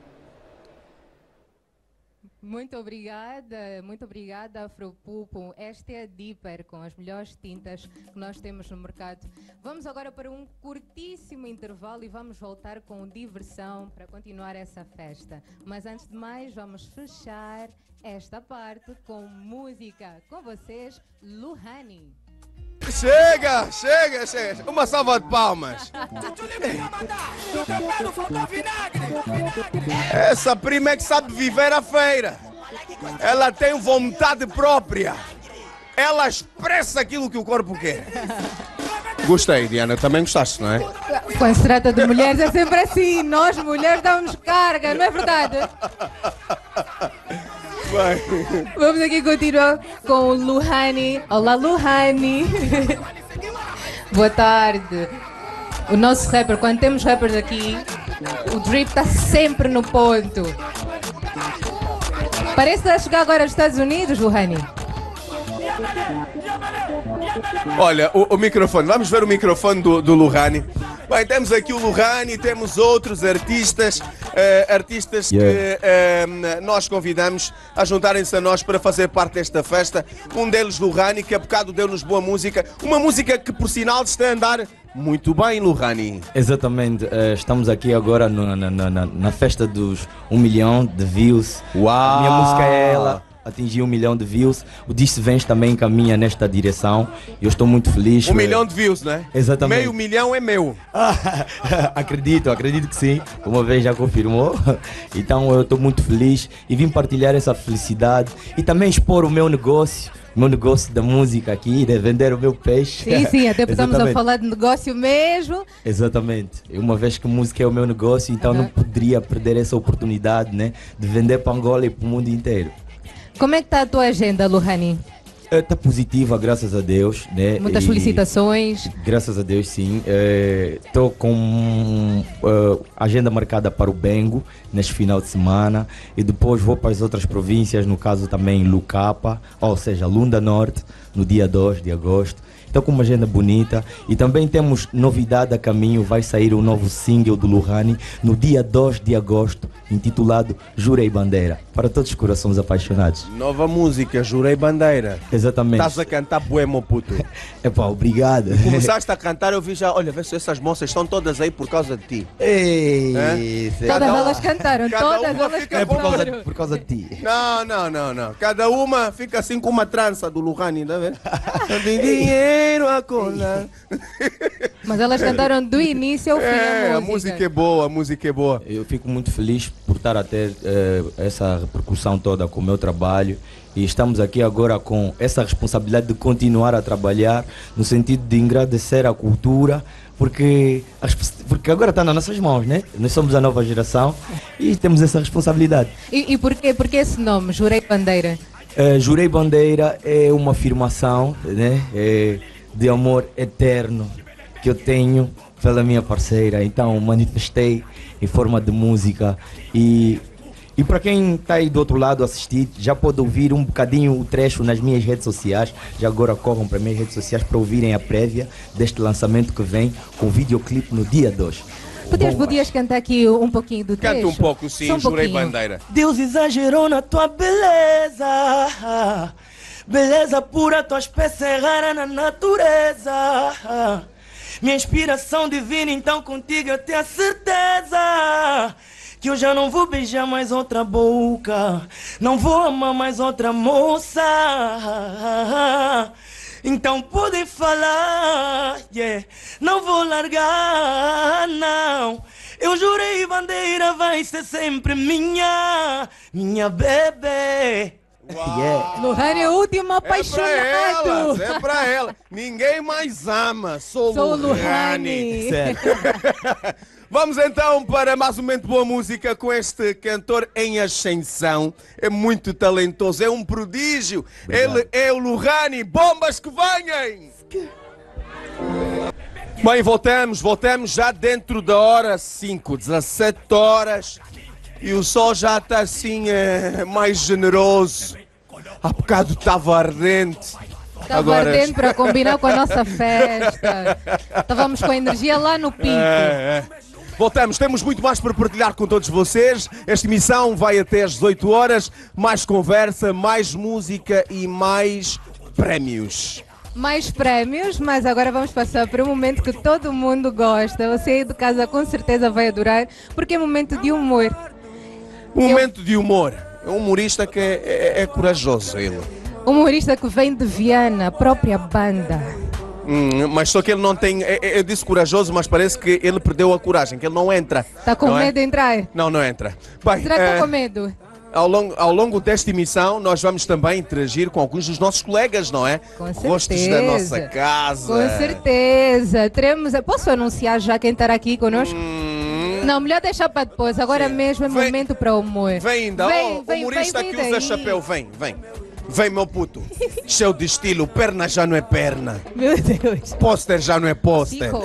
Muito obrigada, muito obrigada, Afropupo. Esta é a Dipper com as melhores tintas que nós temos no mercado. Vamos agora para um curtíssimo intervalo e vamos voltar com diversão para continuar essa festa. Mas antes de mais, vamos fechar esta parte com música. Com vocês, Luhani. Chega, chega, chega. Uma salva de palmas. Essa prima é que sabe viver a feira. Ela tem vontade própria. Ela expressa aquilo que o corpo quer. Gostei, Diana. Também gostaste, não é? Quando se trata de mulheres é sempre assim. Nós mulheres damos carga, não é verdade? Bem. Vamos aqui continuar com o Luhani. Olá, Luhani. Boa tarde. O nosso rapper, quando temos rappers aqui, o drip está sempre no ponto. Parece que vai chegar agora aos Estados Unidos, Luhani. Olha, o, o microfone. Vamos ver o microfone do, do Luhani. Bem, temos aqui o Luhani, temos outros artistas, eh, artistas que eh, nós convidamos a juntarem-se a nós para fazer parte desta festa. Um deles, Luhani, que há bocado deu-nos boa música. Uma música que, por sinal, está a andar muito bem, Luhani. Exatamente, eh, estamos aqui agora no- na, na- festa dos 1 milhão de views. Uau! Minha música é ela, atingiu um milhão de views. O Disse Vens também caminha nesta direção. Eu estou muito feliz. Um milhão de views, né? Exatamente. Meio milhão é meu. acredito, acredito que sim. Uma vez já confirmou. Então eu estou muito feliz e vim partilhar essa felicidade e também expor o meu negócio. o Meu negócio da música aqui, de vender o meu peixe. Sim, sim, até estamos a falar de negócio mesmo. Exatamente. Uma vez que música é o meu negócio, então não poderia perder essa oportunidade, né? De vender para Angola e para o mundo inteiro. Como é que está a tua agenda, Luhani? Está positiva, graças a Deus, né? Muitas E- felicitações. Graças a Deus, sim. Estou com eh, agenda marcada para o Bengo neste final de semana e depois vou para as outras províncias, no caso também Lucapa, ou seja, Lunda Norte, no dia 2 de agosto. Estou com uma agenda bonita e também temos novidade a caminho. Vai sair um novo single do Luhani no dia 2 de agosto, intitulado Jurei Bandeira, para todos os corações apaixonados. Nova música, Jurei Bandeira. Exatamente. Estás a cantar bué, puto. Epá, obrigado. Começaste a cantar, eu vi já, olha, vê se essas moças estão todas aí por causa de ti. Ei, Hã? Todas Cada um- elas cantaram, cada todas uma elas fica É por causa, cantaram. por causa de ti. Não, não, não, não. Cada uma fica assim com uma trança do Luhani, tá vendo? Tem dinheiro a colar. Mas elas cantaram do início ao fim É, a a música. é boa, a música é boa. Eu fico muito feliz por estar a ter eh, essa repercussão toda com o meu trabalho e estamos aqui agora com essa responsabilidade de continuar a trabalhar no sentido de engrandecer a cultura, porque, a resp- porque agora está nas nossas mãos, né? Nós somos a nova geração e temos essa responsabilidade. E, e porquê? Porquê esse nome, Jurei Bandeira? Eh, Jurei Bandeira é uma afirmação né, eh, de amor eterno que eu tenho pela minha parceira. Então manifestei em forma de música e, e para quem está aí do outro lado a assistir, já pode ouvir um bocadinho o trecho nas minhas redes sociais. Já agora corram para minhas redes sociais para ouvirem a prévia deste lançamento que vem com o videoclipe no dia 2. Podias, podias cantar aqui um pouquinho do Canta trecho? um pouco, sim, um Jurei pouquinho. Bandeira. Deus exagerou na tua beleza. Beleza pura, tua espécie é rara na natureza. Minha inspiração divina, então contigo eu tenho a certeza. Que eu já não vou beijar mais outra boca. Não vou amar mais outra moça. Então podem falar, yeah. Não vou largar, não. Eu jurei bandeira vai ser sempre minha, minha bebê. Yeah. Lohane é o último É pra apaixonado. elas, é pra ela. Ninguém mais ama, sou, Sou. Luhani. Vamos então para mais um momento de boa música com este cantor em ascensão. É muito talentoso, é um prodígio. Ele é o Luhani. Bombas que venham! Bem, voltamos, voltamos já dentro da hora 5, 17 horas. E o sol já está assim eh, mais generoso. Há bocado estava ardente. Estava ardente para combinar com a nossa festa. Estávamos com a energia lá no pico. É, é. Voltamos, temos muito mais para partilhar com todos vocês. Esta emissão vai até às 18 horas. Mais conversa, mais música e mais prémios. Mais prémios, mas agora vamos passar para um momento que todo mundo gosta. Você aí de casa com certeza vai adorar, porque é momento de humor. Um momento de humor. É um humorista que é, é- é corajoso, ele. Humorista que vem de Viana, a própria banda. Hum, mas só que ele não tem. é- é- Eu disse corajoso, mas parece que ele perdeu a coragem, que ele não entra. Tá com é? medo de entrar? Não, não entra. Bem, Será que eh, tá com medo? Ao longo, ao longo desta emissão, nós vamos também interagir com alguns dos nossos colegas, não é? Com Rostos certeza. da nossa casa. Com certeza. Teremos. Posso anunciar já quem estará aqui conosco? Não, melhor deixar para depois. Agora mesmo é momento para o humor. Vem ainda, Vem, oh, vem, humorista vem, que vem usa daí. chapéu, vem, vem. Vem, meu puto. Cheio de estilo, perna já não é perna. Meu Deus. Póster já não é póster. Fico.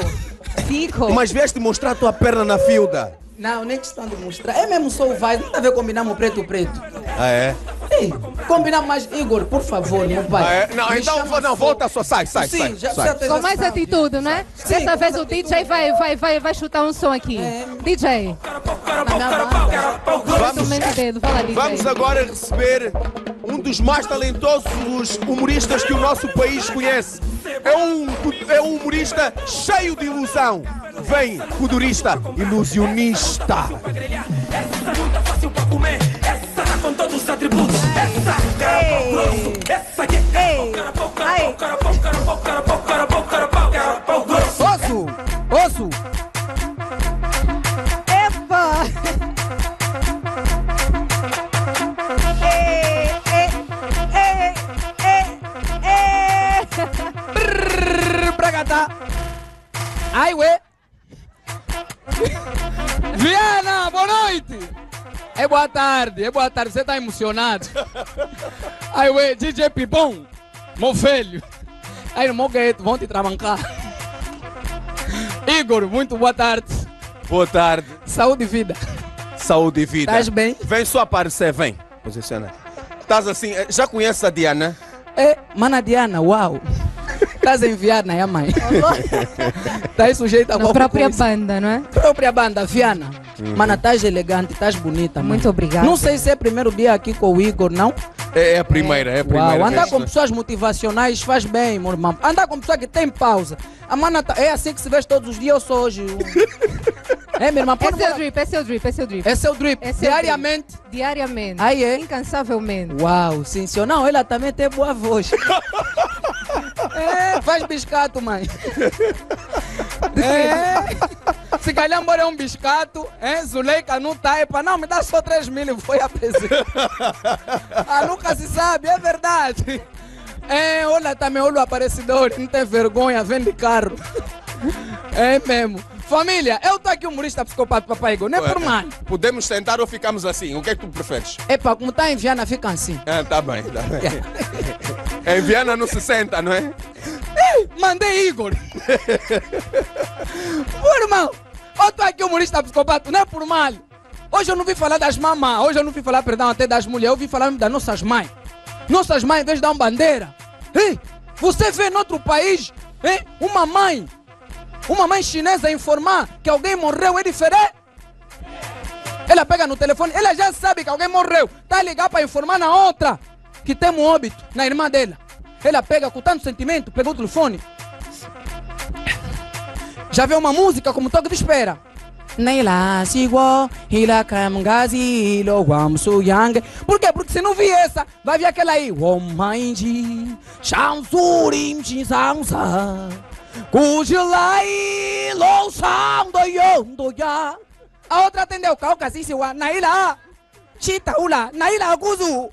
Fico. Mas vieste mostrar a tua perna na filda. Não, nem questão de mostrar. É mesmo só o vai. Não dá a ver combinamos preto preto. Ah, é? Sim, combinamos mais. Igor, por favor, meu pai. Ah, é? Não, Me então, não, só. volta só, sai, sai, Sim, sai. já- sai. já tem- Com mais atitude, né? Dessa vez o DJ vai, vai, vai, vai chutar um som aqui. DJ. Vamos, dedo, fala DJ. vamos agora receber um dos mais talentosos humoristas que o nosso país conhece. É um, é um humorista cheio de ilusão. Vem, pudorista, ilusionista. com pau, cara pau grosso. Osso! Osso! Epa! Brrr, pra tá. Ai, ué. Viana, boa noite. É boa tarde, é boa tarde. Você tá emocionado? Ai, ué, DJ Pipom, meu filho. Aí, meu gueto, vão te trabancar. Igor, muito boa tarde. Boa tarde. Saúde e vida. Saúde e vida. Estás bem? Vem só aparecer, vem. Posiciona. Estás assim, eh, já conheces a Diana? É, mana Diana, uau. Estás enviada, né, mãe? Estás sujeita a Na própria coisa. banda, não é? Própria banda, Viana. Uhum. Mana, estás elegante, estás bonita. mãe. Muito obrigada. Não sei se é o primeiro dia aqui com o Igor, não? É, é a primeira, é a primeira. Uau, andar com pessoas motivacionais faz bem, meu irmão. Andar com pessoa que tem pausa. A mana tá- é assim que se vê todos os dias, eu sou hoje. É, minha irmã, É pode seu drip, é seu drip, é seu drip. É seu drip, É seu diariamente. drip. Diariamente. Aí é? Incansavelmente. Uau, sim, senhor. Não, ela também tem boa voz. é, faz biscato, mãe. É. Se calhar embora é um biscato, é, Zuleika não tá, é pra não, me dá só 3 mil e foi apresentar. ah, nunca se sabe, é verdade. É, olha também, olha o aparecidor, não tem vergonha, vende carro. É mesmo. Família, eu tô aqui humorista psicopata, papai Igor, não é por mal. Podemos sentar ou ficamos assim? O que é que tu preferes? Epa, como tá em Viana, fica assim. Ah, tá bem, tá bem. Em Viana não se senta, não é? Ei, mandei Igor. Pô, irmão, eu tô aqui humorista psicopata, não é por mal. Hoje eu não vim falar das mamães, hoje eu não vim falar, perdão, até das mulheres, eu vim falar das nossas mães. Nossas mães, em vez de dar uma bandeira. Ei, você vê em outro país, hein, uma mãe, uma mãe chinesa informar que alguém morreu é diferente. Ela pega no telefone, ela já sabe que alguém morreu. Tá a ligar para informar na outra que tem um óbito, na irmã dela. Ela pega com tanto sentimento, pegou o telefone. Já vê uma música como toque de espera. Por quê? Porque se não vir essa, vai vir aquela aí. Wom Mai Ji, Shang Su Lim Ji Sang Sa. Ku Ji Lai, Lo Shang Do Yong Do Ya. A outra atendeu, Kauka Sisiwa, Naila. Chita Ula, Naila Guzu.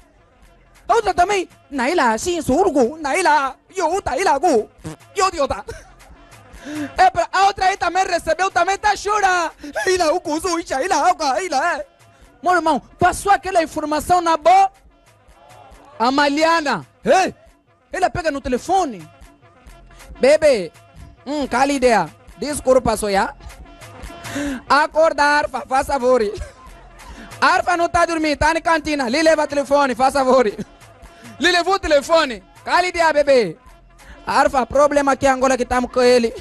Outra também, Naila Xin Surgu, Naila, Yu Taila Gu, Yu Diota. É pra, a outra aí também recebeu, também tá chorando. Ila, Guzu, Ila, Oka, Ila, é. Meu irmão, passou aquela informação na boa. A Maliana, ei, ela pega no telefone. Bebê, hum, cala ideia. Desculpa, sonhar. Acorda, Arfa, faz favor. Arfa não tá dormindo, tá na cantina. Lhe leva o telefone, faz favor. Lhe levou o telefone. Cala ideia, bebê. Arfa, problema aqui Angola que estamos com ele.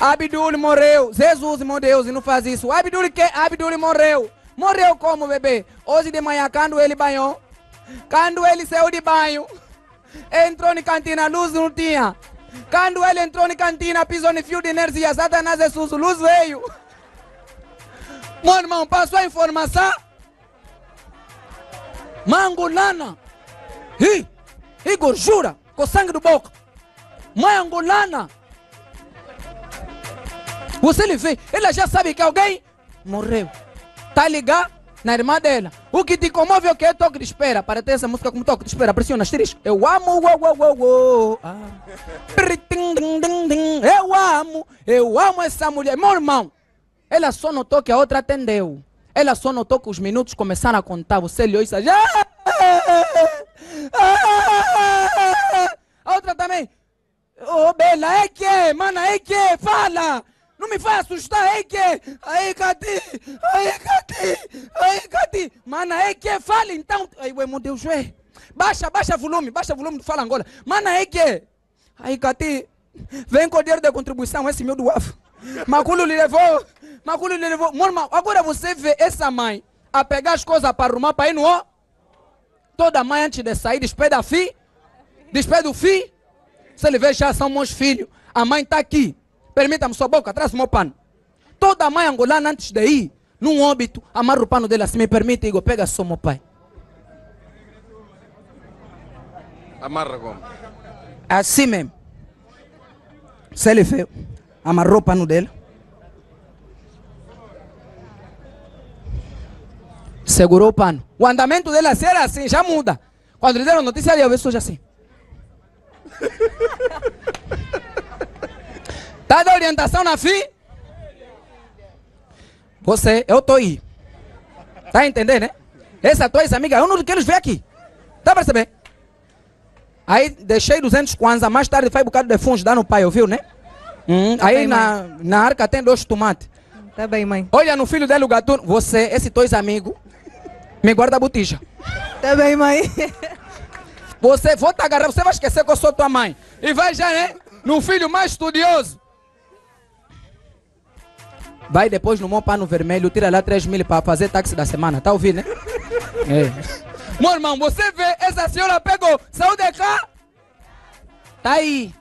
Abdul morreu. Jesus, meu Deus, não faz isso. Abdul que? Abdul morreu. Morreu como, bebê? Hoje de manhã, quando ele banhou. Quando ele saiu de banho. Entrou na cantina, luz não tinha. Quando ele entrou na cantina, pisou no fio de energia. Satanás Jesus, luz veio. Meu irmão, passou a informação. Mangolana. Ih, Igor, jura, com sangue do boca. Mãe angolana. Você lhe vê, ela já sabe que alguém morreu. Tá ligado? Na irmã dela. O que te comove é o que é toque de espera. Para ter essa música como toque de espera, pressiona asterisco. Eu amo. Ah. Eu amo, eu amo essa mulher. Meu irmão, ela só notou que a outra atendeu. Ela só notou que os minutos começaram a contar. Você olhou isso já. A outra também. Ô, Bela, é que? Mana, é que? Fala! Me faz assustar, é que? Aí, Cati! Aí, Cati! Aí, Cati! Mana, é que? Fala então! Aí, meu Deus, ué! Baixa, baixa volume, baixa volume Fala Angola. Mana, é que? Aí, Cati! Vem com o dinheiro de contribuição, esse meu do AF. Maculo lhe levou. Maculo lhe levou. Irmão, agora você vê essa mãe a pegar as coisas para arrumar para ir no ó. Toda mãe antes de sair despede a fi. Despede o fi. Se ele vê já são meus filhos. A mãe está aqui. Permita-me sua boca, traz o meu pano. Toda mãe angolana antes de ir num óbito, amarra o pano dele assim. Me permite, Igor, pega só meu pai. Amarra como? Assim mesmo. Se ele fez, amarrou o pano dele. Segurou o pano. O andamento dele assim era assim, já muda. Quando lhe deram notícia, ele ouviu assim. Tá da orientação na FI? Você, eu tô aí. Tá entendendo, né? Essa tua amiga, eu não quero ver aqui. Tá percebendo? Aí deixei 200 kwanza, mais tarde faz um bocado de fundos, dá no pai, ouviu, né? Hum, Tá aí bem, na, na arca tem dois tomates. Tá bem, mãe. Olha no filho dele o gatuno. Você, esse dois amigos, me guarda a botija. Tá bem, mãe. Você, vou te agarrar, você vai esquecer que eu sou tua mãe. E vai já, né? No filho mais estudioso. Vai depois no meu pano vermelho, tira lá 3 mil para fazer táxi da semana, tá ouvindo, né? É. Meu irmão, você vê, essa senhora pegou, saiu de cá. Tá aí.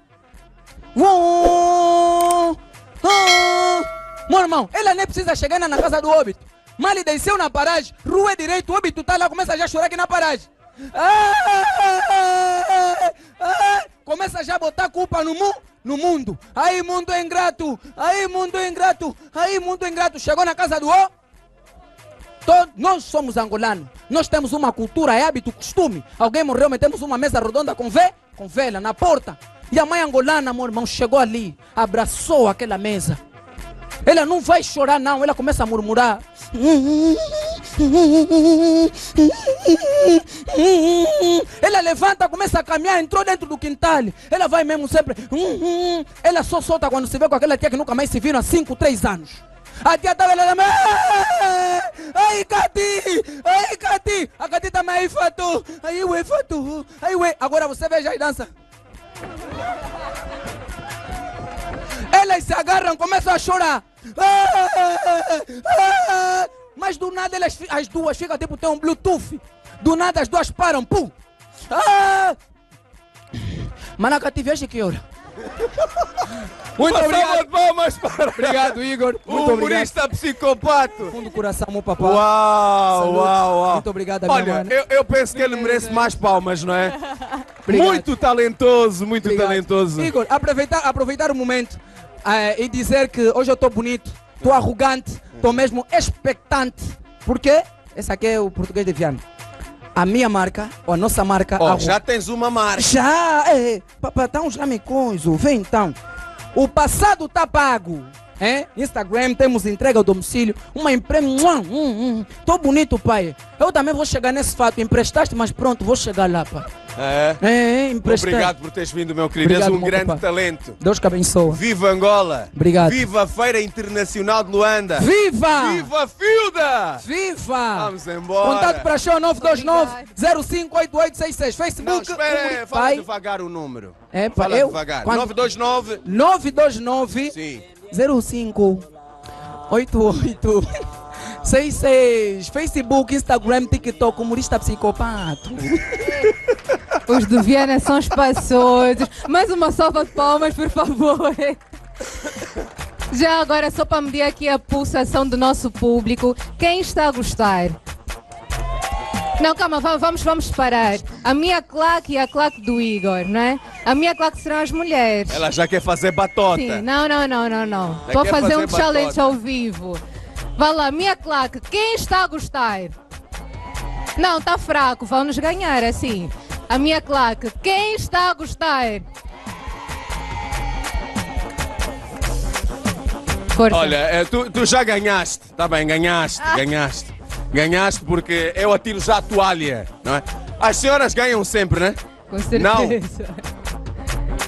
Uou, ah. Meu irmão, ela nem precisa chegar na casa do óbito. Mas ele desceu na paragem, rua direito, o óbito tá lá, começa já a chorar aqui na paragem. Ah, ah, começa já a botar culpa no, mu no mundo. Aí, mundo ingrato. Aí, mundo ingrato. Aí, mundo ingrato. Chegou na casa do ó. Todos, nós somos angolanos. Nós temos uma cultura, é hábito, costume. Alguém morreu, metemos uma mesa redonda com, ve com vela na porta. E a mãe angolana, meu irmão, chegou ali, abraçou aquela mesa. Ela não vai chorar, não. Ela começa a murmurar. Ela levanta, começa a caminhar, entrou dentro do quintal. Ela vai mesmo sempre. Ela só solta quando se vê com aquela tia que nunca mais se viram há 5, 3 anos. A tia estava lá, ai Cati, ai Cati, a Cati também aí fatu, aí ué fatu, aí ué. Agora você veja aí dança. Elas se agarram, começam a chorar. Mas do nada elas, as duas ficam tipo tem um Bluetooth. Do nada as duas param, pum. Ah! Manaca, tiveste que hora? Muito obrigado. palmas para Obrigado, Igor. o Muito humorista psicopata. Fundo do coração, meu papá. Uau, Saúde. uau, uau. Muito obrigado, Olha, eu, eu penso que ele merece mais palmas, não é? Obrigado. Muito talentoso, muito Obrigado. talentoso. Igor, aproveitar, aproveitar o momento e dizer que hoje eu estou bonito, estou arrogante, estou mesmo expectante. Por quê? Esse aqui é o português de Viana. A minha marca, ou a nossa marca. Arro- já tens uma marca. Já, é. Papai, então já me coiso. Vem então. O passado tá pago. É? Instagram, temos entrega ao domicílio. Uma empresa. Hum, hum. Tô bonito, pai. Eu também vou chegar nesse fato. Emprestaste, mas pronto, vou chegar lá, pai. É. É, emprestei. Obrigado por teres vindo, meu querido. És Obrigado, um meu grande talento. Deus que abençoa. Viva Angola! Obrigado. Viva a Feira Internacional de Luanda! Viva! Viva Filda! Viva! Vamos embora! Contato para show 929 058866. Facebook. Não, espera, fala Pai. devagar o número. É, fala eu- devagar. quando- 929 929 Sim. 05 88 66 Facebook, Instagram, TikTok, humorista psicopata. Os de Viana são espaçosos. Mais uma salva de palmas, por favor. Já agora, só para medir aqui a pulsação do nosso público, quem está a gostar? Não, calma, va- vamos, vamos parar. A minha claque e a claque do Igor, não é? A minha claque serão as mulheres. Ela já quer fazer batota. Sim, não, não, não, não, não. Já quer fazer um challenge batota. ao vivo. Vá lá, minha claque, quem está a gostar? Não, está fraco, vão-nos ganhar assim. A minha claque, quem está a gostar? Olha, eh, tu, tu já ganhaste, tá bem, ganhaste, ganhaste. Ganhaste porque eu atiro já a toalha, não é? As senhoras ganham sempre, né? Com certeza.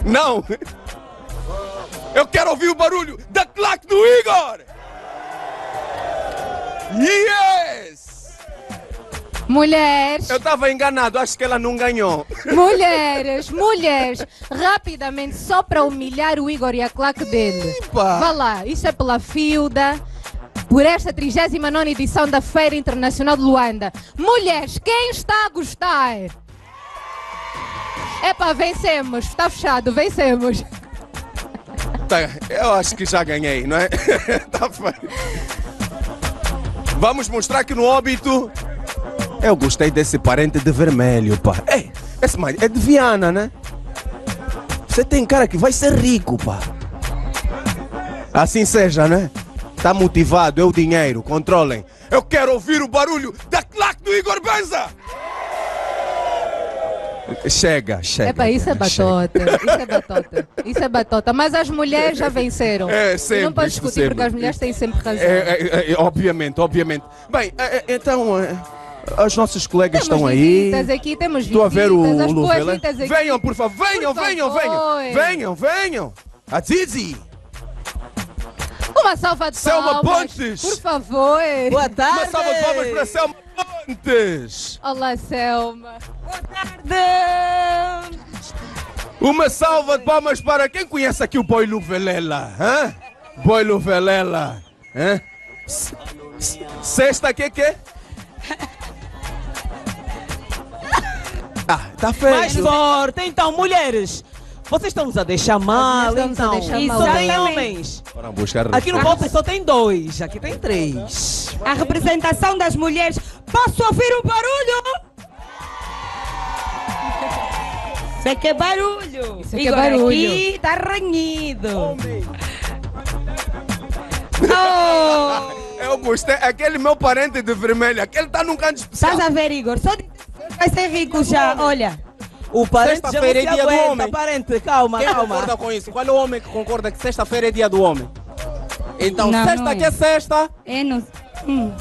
Não! Não! Eu quero ouvir o barulho da claque do Igor! Yes! Mulheres. Eu estava enganado, acho que ela não ganhou. Mulheres, mulheres, rapidamente, só para humilhar o Igor e a claque dele. Vá lá, isso é pela Filda, por esta 39 edição da Feira Internacional de Luanda. Mulheres, quem está a gostar? Epá, vencemos, está fechado, vencemos. Tá, eu acho que já ganhei, não é? tá. Vamos mostrar que no óbito. Eu gostei desse parente de vermelho, pá. Ei, esse mais é de Viana, né? Você tem cara que vai ser rico, pá. Assim seja, né? Tá motivado, é o dinheiro, controlem. Eu quero ouvir o barulho da claque do Igor Benza! Chega, chega. Epá, isso é chega. batota, isso é batota, isso é batota. Mas as mulheres já venceram. É, E sempre, não pode discutir sempre. porque as mulheres têm sempre razão. É, é, é, obviamente, obviamente. Bem, é, é, então, é, as nossas colegas Temos estão aí. aqui, temos Estou a ver o, o Luvela. aqui. Venham, por favor, venham, Por venham, favor. venham. Venham, venham. A Zizi. Uma salva de Selma palmas, Pontes. por favor. Boa tarde. Uma salva de palmas para Selma Pontes. Olá, Selma. Uma salva de palmas para quem conhece aqui o Boi Luvelela. Hã? Boi Luvelela. Hã? Sexta, que que? Ah, tá feio. Mais forte. Então, mulheres, vocês estão-nos a deixar mal, estamos a então. deixar E mal. só tem Exatamente. homens. Buscar Aqui no. Volta só tem dois, aqui tem três. A representação das mulheres. Posso ouvir o barulho? Isso aqui é barulho. Isso aqui é Igor, barulho. aqui tá ranhido. Oh, Eu gostei. Aquele meu parente de vermelho, aquele tá num canto especial. estás a ver, Igor? Só de... vai ser rico já, olha. O parente Sexta-feira se é dia do homem. parente, calma, Quem calma. concorda com isso? Qual é o homem que concorda que sexta-feira é dia do homem? Então, Não, sexta não é. que é sexta. É no... Hum.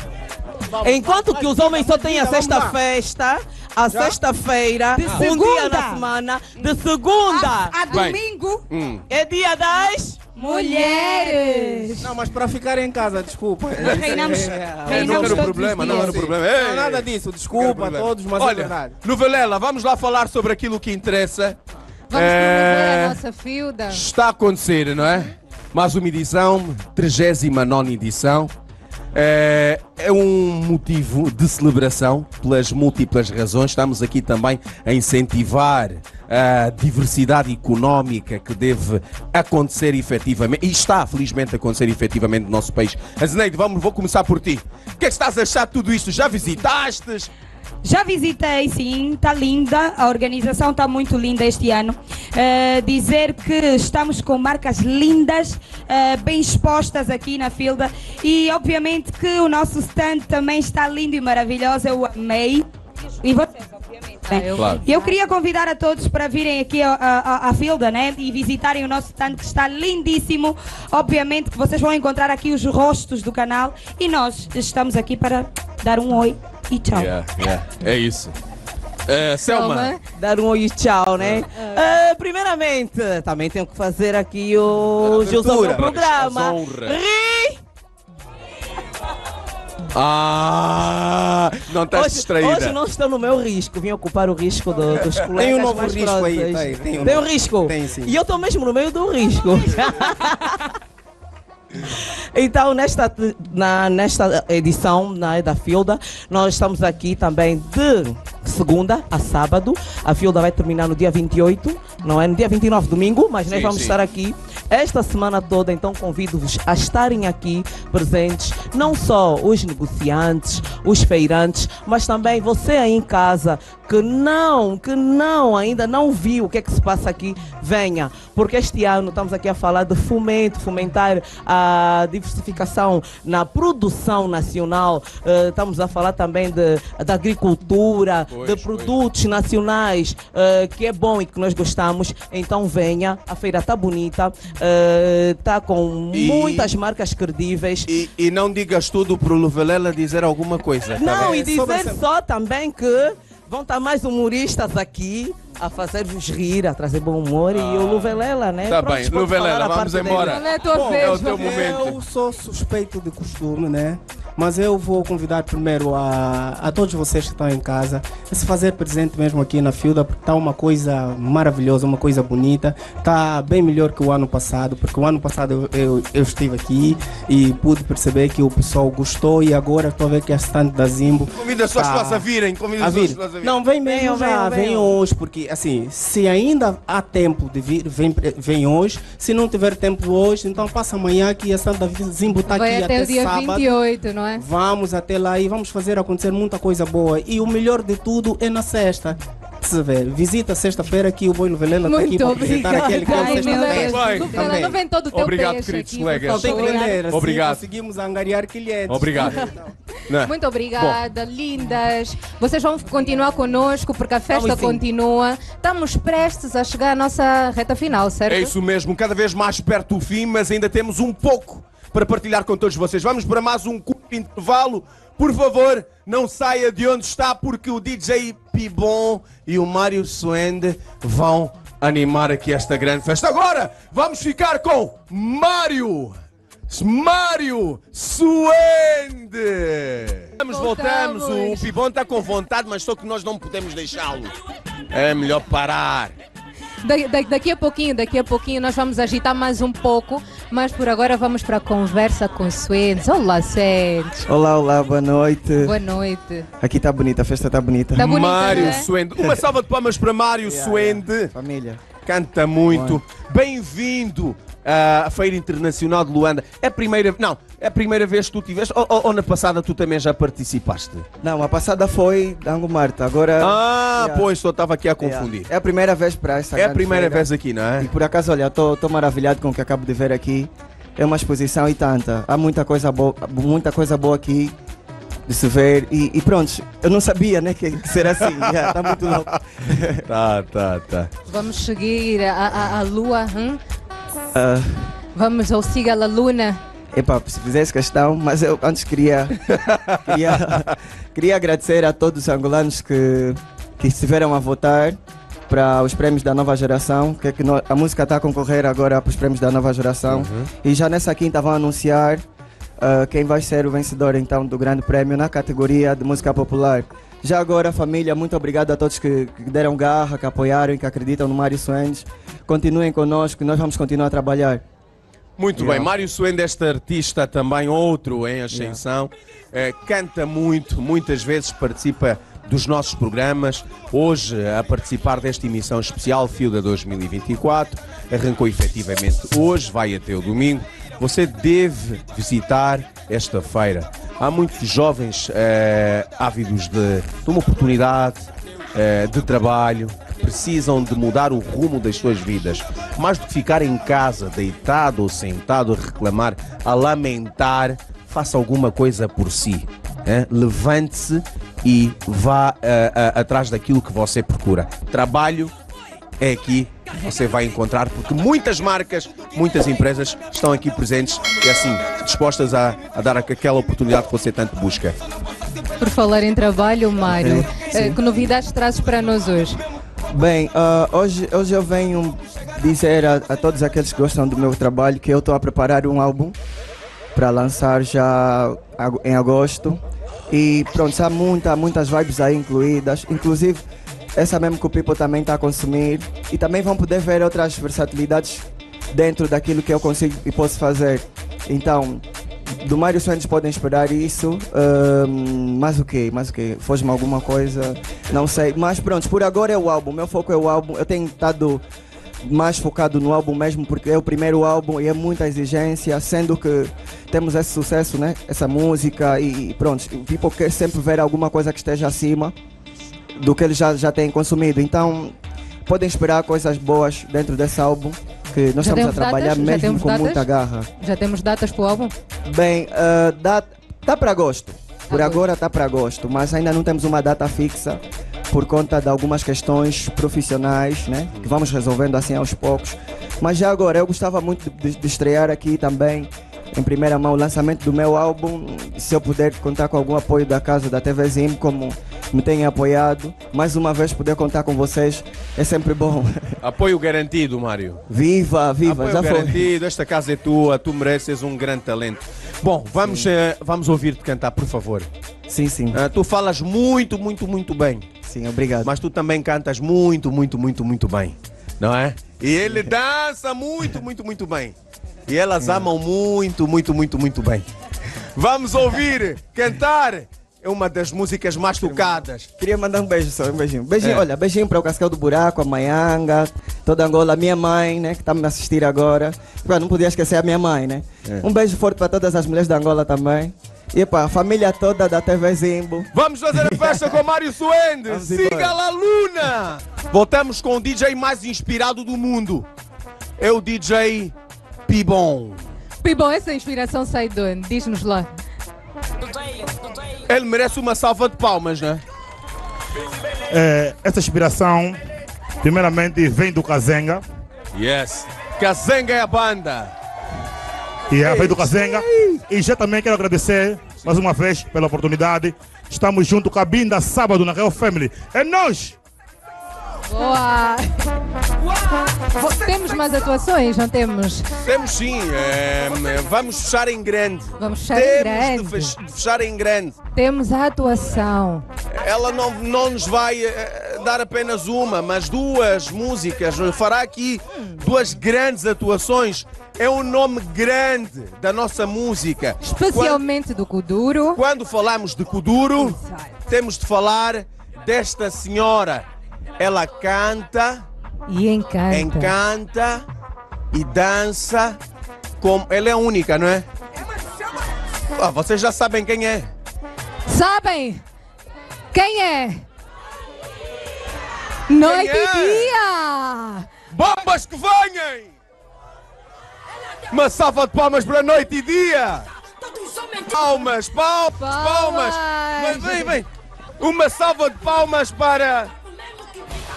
Enquanto que os homens só têm a Vamos lá. sexta-festa, a sexta-feira, um dia na semana, de segunda. A, a Bem. domingo, Hum. É dia das... mulheres. Não, mas para ficar em casa, desculpa. Reinamos, É, não era o problema, não era o problema. Não, Ei, nada disso, não era o desculpa a todos, mas é Olha, verdade. Novelela, vamos lá falar sobre aquilo que interessa. Vamos É, a nossa Filda. Está a acontecer, não é? Mais uma edição, 39 edição. É, é um motivo de celebração pelas múltiplas razões. Estamos aqui também a incentivar a diversidade económica que deve acontecer efetivamente, e está felizmente a acontecer efetivamente no nosso país. Azeneide, vamos, vou começar por ti. O que é que estás a achar de tudo isto? Já visitaste? Já visitei, sim, está linda. A organização está muito linda este ano. Eh, dizer que estamos com marcas lindas, eh, bem expostas aqui na Filda. E obviamente que o nosso stand também está lindo e maravilhoso. Eu amei. E vocês, obviamente. né? eu- Claro. E eu queria convidar a todos para virem aqui a, a, a Filda, né? E visitarem o nosso stand que está lindíssimo. Obviamente que vocês vão encontrar aqui os rostos do canal. E nós estamos aqui para dar um oi e tchau. Yeah, yeah, é isso. É, Selma. Selma. Dar um oi e tchau, né? Ah, primeiramente, também tenho que fazer aqui o meu Abertura. programa. Ri! Ah, não estás Hoje, distraída. hoje não estou no meu risco, vim ocupar o risco do- dos colegas Tem um novo risco aí, próximos. tem, tem um Tem um risco? tem, sim. E eu estou mesmo no meio do risco. Então, nesta, na, nesta edição na, da Filda, nós estamos aqui também de segunda a sábado. A Filda vai terminar no dia 28, não é? No dia 29, domingo, mas nós Sim, vamos sim. estar aqui esta semana toda. Então convido-vos a estarem aqui presentes, não só os negociantes, os feirantes, mas também você aí em casa que não, que não, ainda não viu o que é que se passa aqui, venha. Porque este ano estamos aqui a falar de fomento, fomentar a diversificação na produção nacional. Eh, estamos a falar também de, da agricultura, Pois, de produtos nacionais, eh, que é bom e que nós gostamos. Então venha, a feira está bonita, está com E- muitas marcas credíveis. E, e não digas tudo pro Luvelela dizer alguma coisa. tá Não, bem? e dizer só também que vão estar mais humoristas aqui a fazer-vos rir, a trazer bom humor e o Luvelela, né? Tá Prontos bem, para Luvelela, vamos embora. dele. Bom, é o teu momento. Eu sou suspeito de costume, né? Mas eu vou convidar primeiro a, a todos vocês que estão em casa a se fazer presente mesmo aqui na Filda, porque está uma coisa maravilhosa, uma coisa bonita. Está bem melhor que o ano passado, porque o ano passado eu, eu, eu estive aqui e pude perceber que o pessoal gostou e agora estou a ver que a stand da Zimbo. Convida as suas tá- pessoas a virem, convida as pessoas a virem. Não, vem mesmo Venham, já, venham, hoje, porque assim, se ainda há tempo de vir, vem, vem hoje. Se não tiver tempo hoje, então passa amanhã que a Santa Zimbo está aqui até, até, o dia sábado. 28, não é? Vamos até lá e vamos fazer acontecer muita coisa boa. E o melhor de tudo é na sexta. Se ver, visita sexta-feira que o Boi Novelela está aqui Muito para apresentar aquele que é o Ai, meu sexta-feira. Deus. Não vem todo o teu Obrigado, peixe queridos aqui, colegas. Tem que vender, assim Obrigado. conseguimos angariar clientes. Obrigado. Né? Muito obrigada, lindas. Vocês vão continuar conosco porque a festa Vamos continua. Estamos prestes a chegar à nossa reta final, certo? É isso mesmo, cada vez mais perto do fim, mas ainda temos um pouco para partilhar com todos vocês. Vamos para mais um curto intervalo. Por favor, não saia de onde está, porque o DJ Pibon e o Mário Suende vão animar aqui esta grande festa. Agora, vamos ficar com Mário! Mário Suende! Vamos, voltamos. O Pibon está com vontade, mas só que nós não podemos deixá-lo. É melhor parar. Da- da- daqui a pouquinho, daqui a pouquinho nós vamos agitar mais um pouco, mas por agora vamos para a conversa com Suentes. Olá, Suentes. Olá, olá, boa noite. Boa noite. Aqui tá bonita, a festa tá bonita. Tá bonita, Mário né? Suende. Uma salva de palmas para Mário Suende. Família. Canta muito. Bem-vindo à Feira Internacional de Luanda. É a primeira. Não, é a primeira vez que tu tiveste. Ou, ou- ou na passada tu também já participaste? Não, a passada foi Dango Marta, agora... Ah, Yeah. pois, só estava aqui a confundir. É a primeira vez para essa É a primeira feira. vez aqui, não é? E por acaso, olha, estou maravilhado com o que acabo de ver aqui. É uma exposição e tanta. Há muita coisa boa, muita coisa boa aqui de se ver. E, e pronto, eu não sabia, né, que, que seria assim. Yeah, tá muito louco. tá, tá, tá. Vamos seguir a, a- a lua. hum? Ah, Vamos ao Siga a Luna. Epá, se fizesse questão, mas eu antes queria, queria, queria agradecer a todos os angolanos que, que estiveram a votar para os prêmios da nova geração, que, é que nó- a música está a concorrer agora para os prêmios da nova geração. Uhum. E já nessa quinta vão anunciar ah, quem vai ser o vencedor então do grande prêmio na categoria de música popular. Já agora, família, muito obrigado a todos que, que deram garra, que apoiaram e que acreditam no Mário Suendes. Continuem conosco, nós vamos continuar a trabalhar. Muito Yeah. bem, Mário Suende, este artista também outro em ascensão, eh, canta muito, muitas vezes participa dos nossos programas. Hoje, a participar desta emissão especial Filda 2024, arrancou efetivamente hoje, vai até o domingo. Você deve visitar esta feira. Há muitos jovens eh, ávidos de, de uma oportunidade, eh, de trabalho, precisam de mudar o rumo das suas vidas. Mais do que ficar em casa, deitado ou sentado a reclamar, a lamentar, faça alguma coisa por si. Levante-se e vá eh, atrás daquilo que você procura. Trabalho é aqui você vai encontrar, porque muitas marcas, muitas empresas estão aqui presentes e assim, dispostas a, a dar aquela oportunidade que você tanto busca. Por falar em trabalho, Mário, Sim. eh, que novidades trazes para nós hoje? Bem, ah, hoje, hoje eu venho dizer a, a todos aqueles que gostam do meu trabalho que eu estou a preparar um álbum para lançar já em agosto. E pronto, há muita, muitas vibes aí incluídas, inclusive essa mesmo que o People também está a consumir. E também vão poder ver outras versatilidades dentro daquilo que eu consigo e posso fazer. Então, do Mário Santos podem esperar isso. Ahn, mais o quê? Mais o quê? Foge-me alguma coisa? Não sei. Mas pronto, por agora é o álbum. Meu foco é o álbum. Eu tenho estado mais focado no álbum mesmo, porque é o primeiro álbum e é muita exigência, sendo que temos esse sucesso, né? Essa música e e pronto, o people quer sempre ver alguma coisa que esteja acima do que eles já, já têm consumido. Então, podem esperar coisas boas dentro desse álbum, que nós Já estamos a trabalhar datas? Mesmo com datas? muita garra. Já temos datas para o álbum? Bem, ah, dá, tá para agosto. Por agora tá para agosto, mas ainda não temos uma data fixa por conta de algumas questões profissionais, né? Que vamos resolvendo assim aos poucos. Mas já agora, eu gostava muito de, de estrear aqui também, em primeira mão, o lançamento do meu álbum. Se eu puder contar com algum apoio da casa da TV Zim, como me têm apoiado, mais uma vez poder contar com vocês é sempre bom. Apoio garantido, Mário. Viva, viva, Apoio já foi. garantido, esta casa é tua, tu mereces um grande talento. Bom, vamos, eh, vamos ouvir-te cantar, por favor. Sim, sim. Ah, tu falas muito, muito, muito bem. Sim, obrigado. Mas tu também cantas muito, muito, muito, muito bem. Não é? E ele dança muito, muito, muito bem. E elas amam muito, muito, muito, muito bem. Vamos ouvir cantar é uma das músicas mais tocadas. Queria mandar um beijo só, um beijinho. Beijinho, É. olha, beijinho para o Cascal do Buraco, a Maianga, toda Angola, a minha mãe, né, que está me assistir agora. Pá, não podia esquecer a minha mãe, né? É. Um beijo forte para todas as mulheres da Angola também. E para a família toda da TV Zimbo. Vamos fazer a festa com Mário Suende. Siga lá, Luna. Voltamos com o DJ mais inspirado do mundo. É o DJ Pibon. Pibon, essa inspiração sai de onde? Diz-nos lá. Ele merece uma salva de palmas, né? É, essa inspiração, primeiramente, vem do Kazenga. Yes. Kazenga é a banda. E é, vem do Kazenga. E já também quero agradecer mais uma vez pela oportunidade. Estamos junto com a Binda sábado na Real Family. É nós! Boa! Temos mais atuações, não temos? Temos sim. é, vamos fechar em grande. Vamos fechar em Temos grande. de fech- de fechar em grande. Temos a atuação. Ela não, não nos vai eh, dar apenas uma, mas duas músicas. Fará aqui duas grandes atuações. É um nome grande da nossa música. Especialmente do Kuduro. Quando falamos de Kuduro, temos de falar desta senhora. Ela canta, E encanta. encanta e dança. Como... Ela é a única, não é? Ah, vocês já sabem quem é. Sabem? Quem é? Noite é? e dia! Bombas que venham! Uma salva de palmas para noite e dia! Palmas, palmas, palmas! Vem, vem, vem! Uma salva de palmas para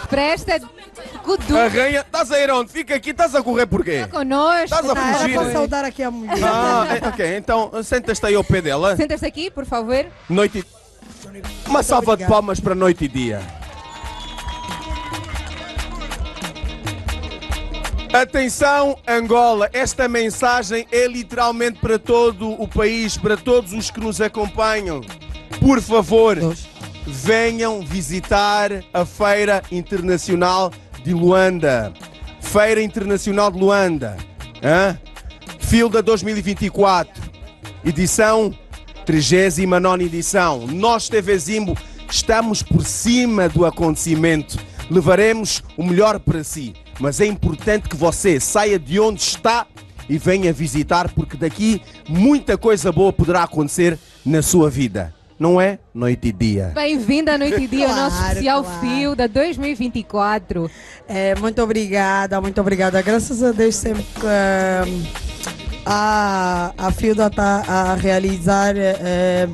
Presta Kuduro. a rainha. Estás a ir onde? Fica aqui, estás a correr porquê? Conosco. Estás a Tá, fugir? era para saudar aqui a mulher. Ah, é, ok, então senta-te aí ao pé dela. Senta-se aqui, por favor. Noite e... Uma salva de palmas para noite e dia. Atenção, Angola, esta mensagem é literalmente para todo o país, para todos os que nos acompanham. Por favor, venham visitar a Feira Internacional de Luanda. Feira Internacional de Luanda. Hã? Filda 2024. Edição 39 edição. Nós, TV Zimbo, estamos por cima do acontecimento. Levaremos o melhor para si. Mas é importante que você saia de onde está e venha visitar, porque daqui muita coisa boa poderá acontecer na sua vida. Não é? Noite e dia. Bem-vinda à Noite e Dia, o nosso Claro, especial claro. fio da 2024. É, muito obrigada, muito obrigada. Graças a Deus sempre hum, a, a Filda está a realizar é,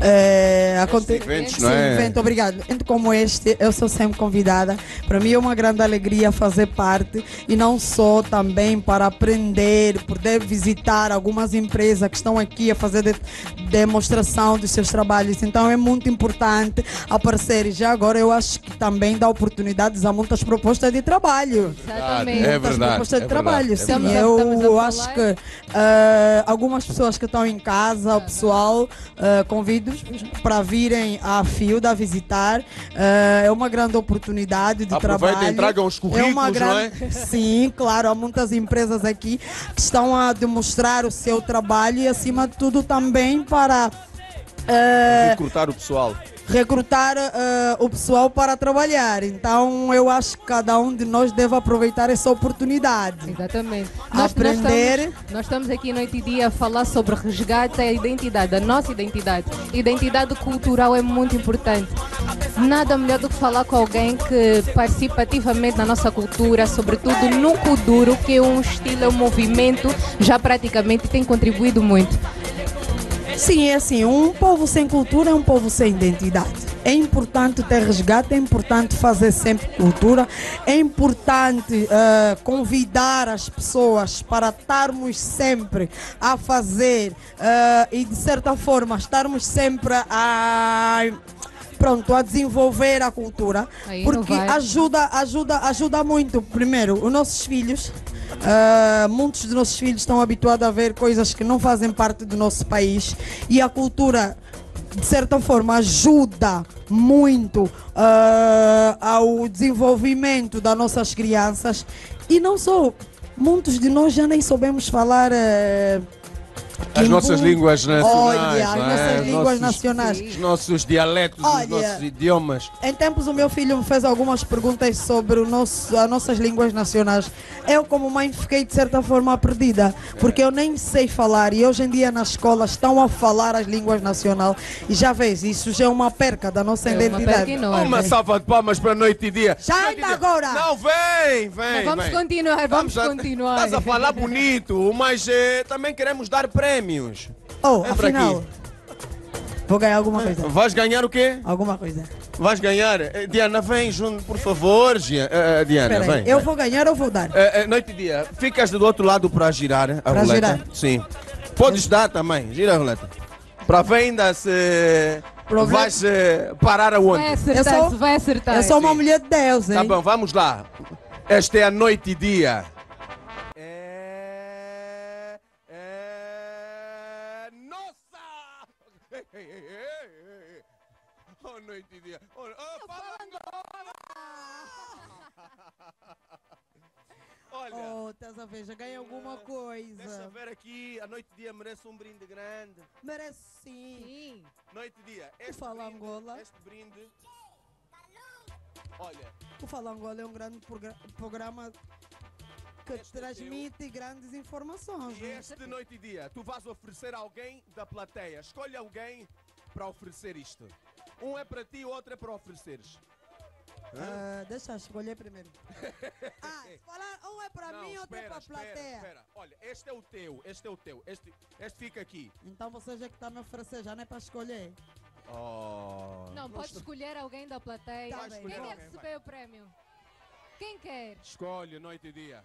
é, aconte- eventos, não é? evento, obrigado. Evento como este, eu sou sempre convidada. Para mim é uma grande alegria fazer parte e não só também para aprender, poder visitar algumas empresas que estão aqui a fazer de- demonstração dos seus trabalhos. Então é muito importante aparecer. E já agora eu acho que também dá oportunidades a muitas propostas de trabalho. Exatamente. É Muitas verdade, propostas é de trabalho. verdade, é Sim, eu a acho que ah, algumas pessoas que estão em casa, o pessoal, ah, convido para virem à Filda visitar. Ah, é uma grande oportunidade de Aproveitem, trabalho. tragam os currículos, é uma não grande... é? Sim, claro, há muitas empresas aqui que estão a demonstrar o seu trabalho e, acima de tudo, também para. ah, Recrutar o pessoal. Recrutar eh, o pessoal para trabalhar. Então eu acho que cada um de nós deve aproveitar essa oportunidade. Exatamente. Nós, Aprender. Nós estamos, nós estamos aqui noite e dia a falar sobre resgate da identidade, da nossa identidade. Identidade cultural é muito importante. Nada melhor do que falar com alguém que participa ativamente na nossa cultura, sobretudo no Kuduro, que é um estilo, é um movimento, já praticamente tem contribuído muito. Sim, é assim, um povo sem cultura é um povo sem identidade. É importante ter resgate, é importante fazer sempre cultura, é importante eh, convidar as pessoas para estarmos sempre a fazer eh, e de certa forma estarmos sempre a pronto a desenvolver a cultura Aí porque ajuda ajuda ajuda muito primeiro os nossos filhos ah, muitos dos nossos filhos estão habituados a ver coisas que não fazem parte do nosso país e a cultura de certa forma ajuda muito ah, ao desenvolvimento das nossas crianças. E não só muitos de nós já nem soubemos falar eh, As nossas línguas nacionais. Olha, as é? nossas Os línguas nossos- nacionais. Os nossos dialetos, Olha, os nossos idiomas. Em tempos, o meu filho me fez algumas perguntas sobre o nosso, as nossas línguas nacionais. Eu, como mãe, fiquei de certa forma perdida, porque eu nem sei falar. E hoje em dia, nas escolas, estão a falar as línguas nacionais. E já vês, isso já é uma perca da nossa É uma identidade. perca enorme. Uma salva de palmas para noite e dia. Já ainda agora. Não, vem, vem. Mas vamos vem. continuar, vamos a- continuar. Estás a falar bonito, mas eh, também queremos dar prémios. Oh, afinal, aqui. vou ganhar alguma coisa. Vais ganhar o quê? Alguma coisa. Vais ganhar. Eh, Diana, vem junto, por favor. Eh, eh, Diana, vem. eu vou ganhar ou vou dar? Eh, eh, noite e dia. Ficas do outro lado para girar a Para roleta? girar? Sim. Podes dar também, gira a roleta. Para ver ainda se Problema- vais eh, parar aonde. Vai acertar, Eu sou- vai acertar. Eu sou uma mulher de Deus, hein? Tá bom, vamos lá. Esta é a noite e dia. Olha. Oh, estás a ver, já ganhei alguma Deixa coisa. ver aqui, a noite e dia merece um brinde grande. Merece sim. Noite e dia. Este Fala brinde, Angola. Este brinde. Olha, O Fala Angola é um grande progra- programa que transmite grandes informações. E né? este noite e dia, tu vais oferecer a alguém da plateia. Escolhe alguém para oferecer isto. Um é para ti, o outro é para ofereceres. Ah, deixa eu escolher primeiro. ah, se falar um é para Não, mim, outro é espera, para a espera, plateia. espera. Olha, este é o teu, este é o teu. Este, este fica aqui. Então você já que está me oferecendo, já não é para escolher. Oh. Não, pode escolher alguém da plateia. Tá Quem quer vai. receber o prémio? Quem quer? Escolhe noite e dia.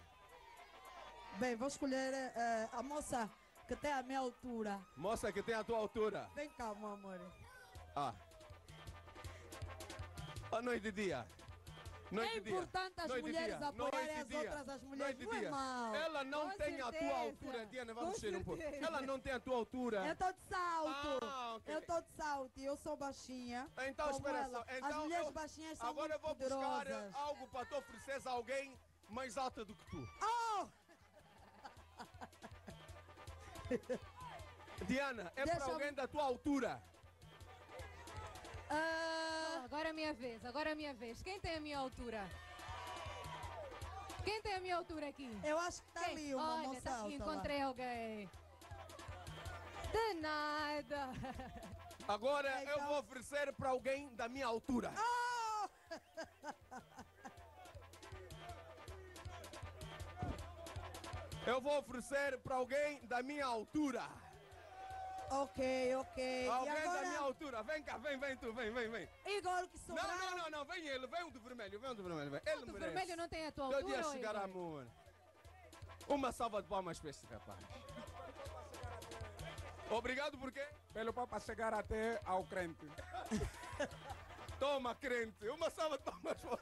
Bem, vou escolher eh, a moça que tem a minha altura. Moça que tem a tua altura. Vem cá, meu amor. Ah. A noite e dia. Noite É e dia. importante as Noite mulheres dia. apoiarem as outras, as mulheres. Noite Não é mal. Ela não Com tem a tua certeza. altura, Diana, vamos ser um pouco. certeza. Ela não tem a tua altura. Eu tô de salto. Ah, ok. Eu tô de salto e eu sou baixinha. Então espera ela. só. Então, As mulheres eu- baixinhas são Agora eu vou buscar poderosas. algo para tu ofereceres a alguém mais alta do que tu. Oh! Diana, é para alguém da tua altura. Ah, agora é a minha vez, agora é a minha vez. Quem tem a minha altura? Quem tem a minha altura aqui? Eu acho que tá Quem? ali uma Olha, moça tá aqui, alta lá. encontrei alguém. De nada. Agora eu vou oferecer para alguém da minha altura. Oh! Eu vou oferecer para alguém da minha altura. Ok, ok. Alguém e da minha agora, altura. Vem cá, vem, vem tu, vem, vem, vem. Igor, que Não, sobraram... não, não, não, vem ele, vem o do vermelho, vem o do vermelho, vem. Ele O merece. vermelho não tem a tua altura, dia ô, chegar Igor? amor. Uma salva de palmas para esse rapaz. Obrigado por quê? Pelo Papa chegar até ao crente. Toma, crente. Uma salva de palmas para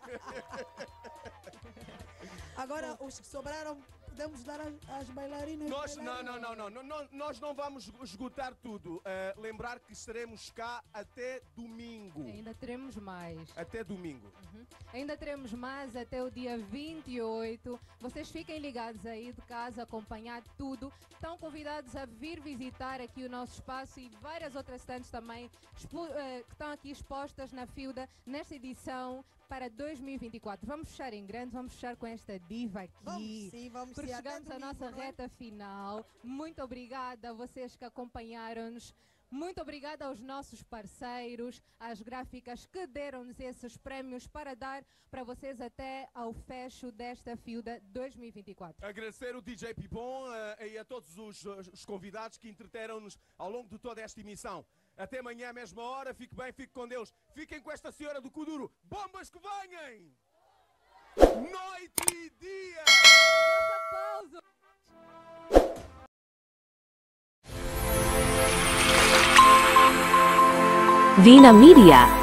Agora, os que sobraram, podemos dar às, às bailarinas. Nós, não, bailarinas. não, não, não, não, não, nós não vamos esgotar tudo. Eh, lembrar que estaremos cá até domingo. Ainda teremos mais. Até domingo. Uhum. Ainda teremos mais até o dia 28. Vocês fiquem ligados aí de casa, acompanhar tudo. Estão convidados a vir visitar aqui o nosso espaço e várias outras stands também eh, que estão aqui expostas na Filda nesta edição para 2024. Vamos fechar em grande, vamos fechar com esta diva aqui. Vamos sim, vamos Porque sim, chegamos à nossa é? reta final. Muito obrigada a vocês que acompanharam-nos. Muito obrigada aos nossos parceiros, às gráficas que deram-nos esses prémios para dar para vocês até ao fecho desta Filda 2024. Agradecer o DJ Pipon eh, e a todos os, os convidados que entreteram-nos ao longo de toda esta emissão. Até amanhã, mesma hora. Fique bem, fique com Deus. Fiquem com esta senhora do Kuduro. Bombas que venham! Noite e dia! Aplausos! Vina Media.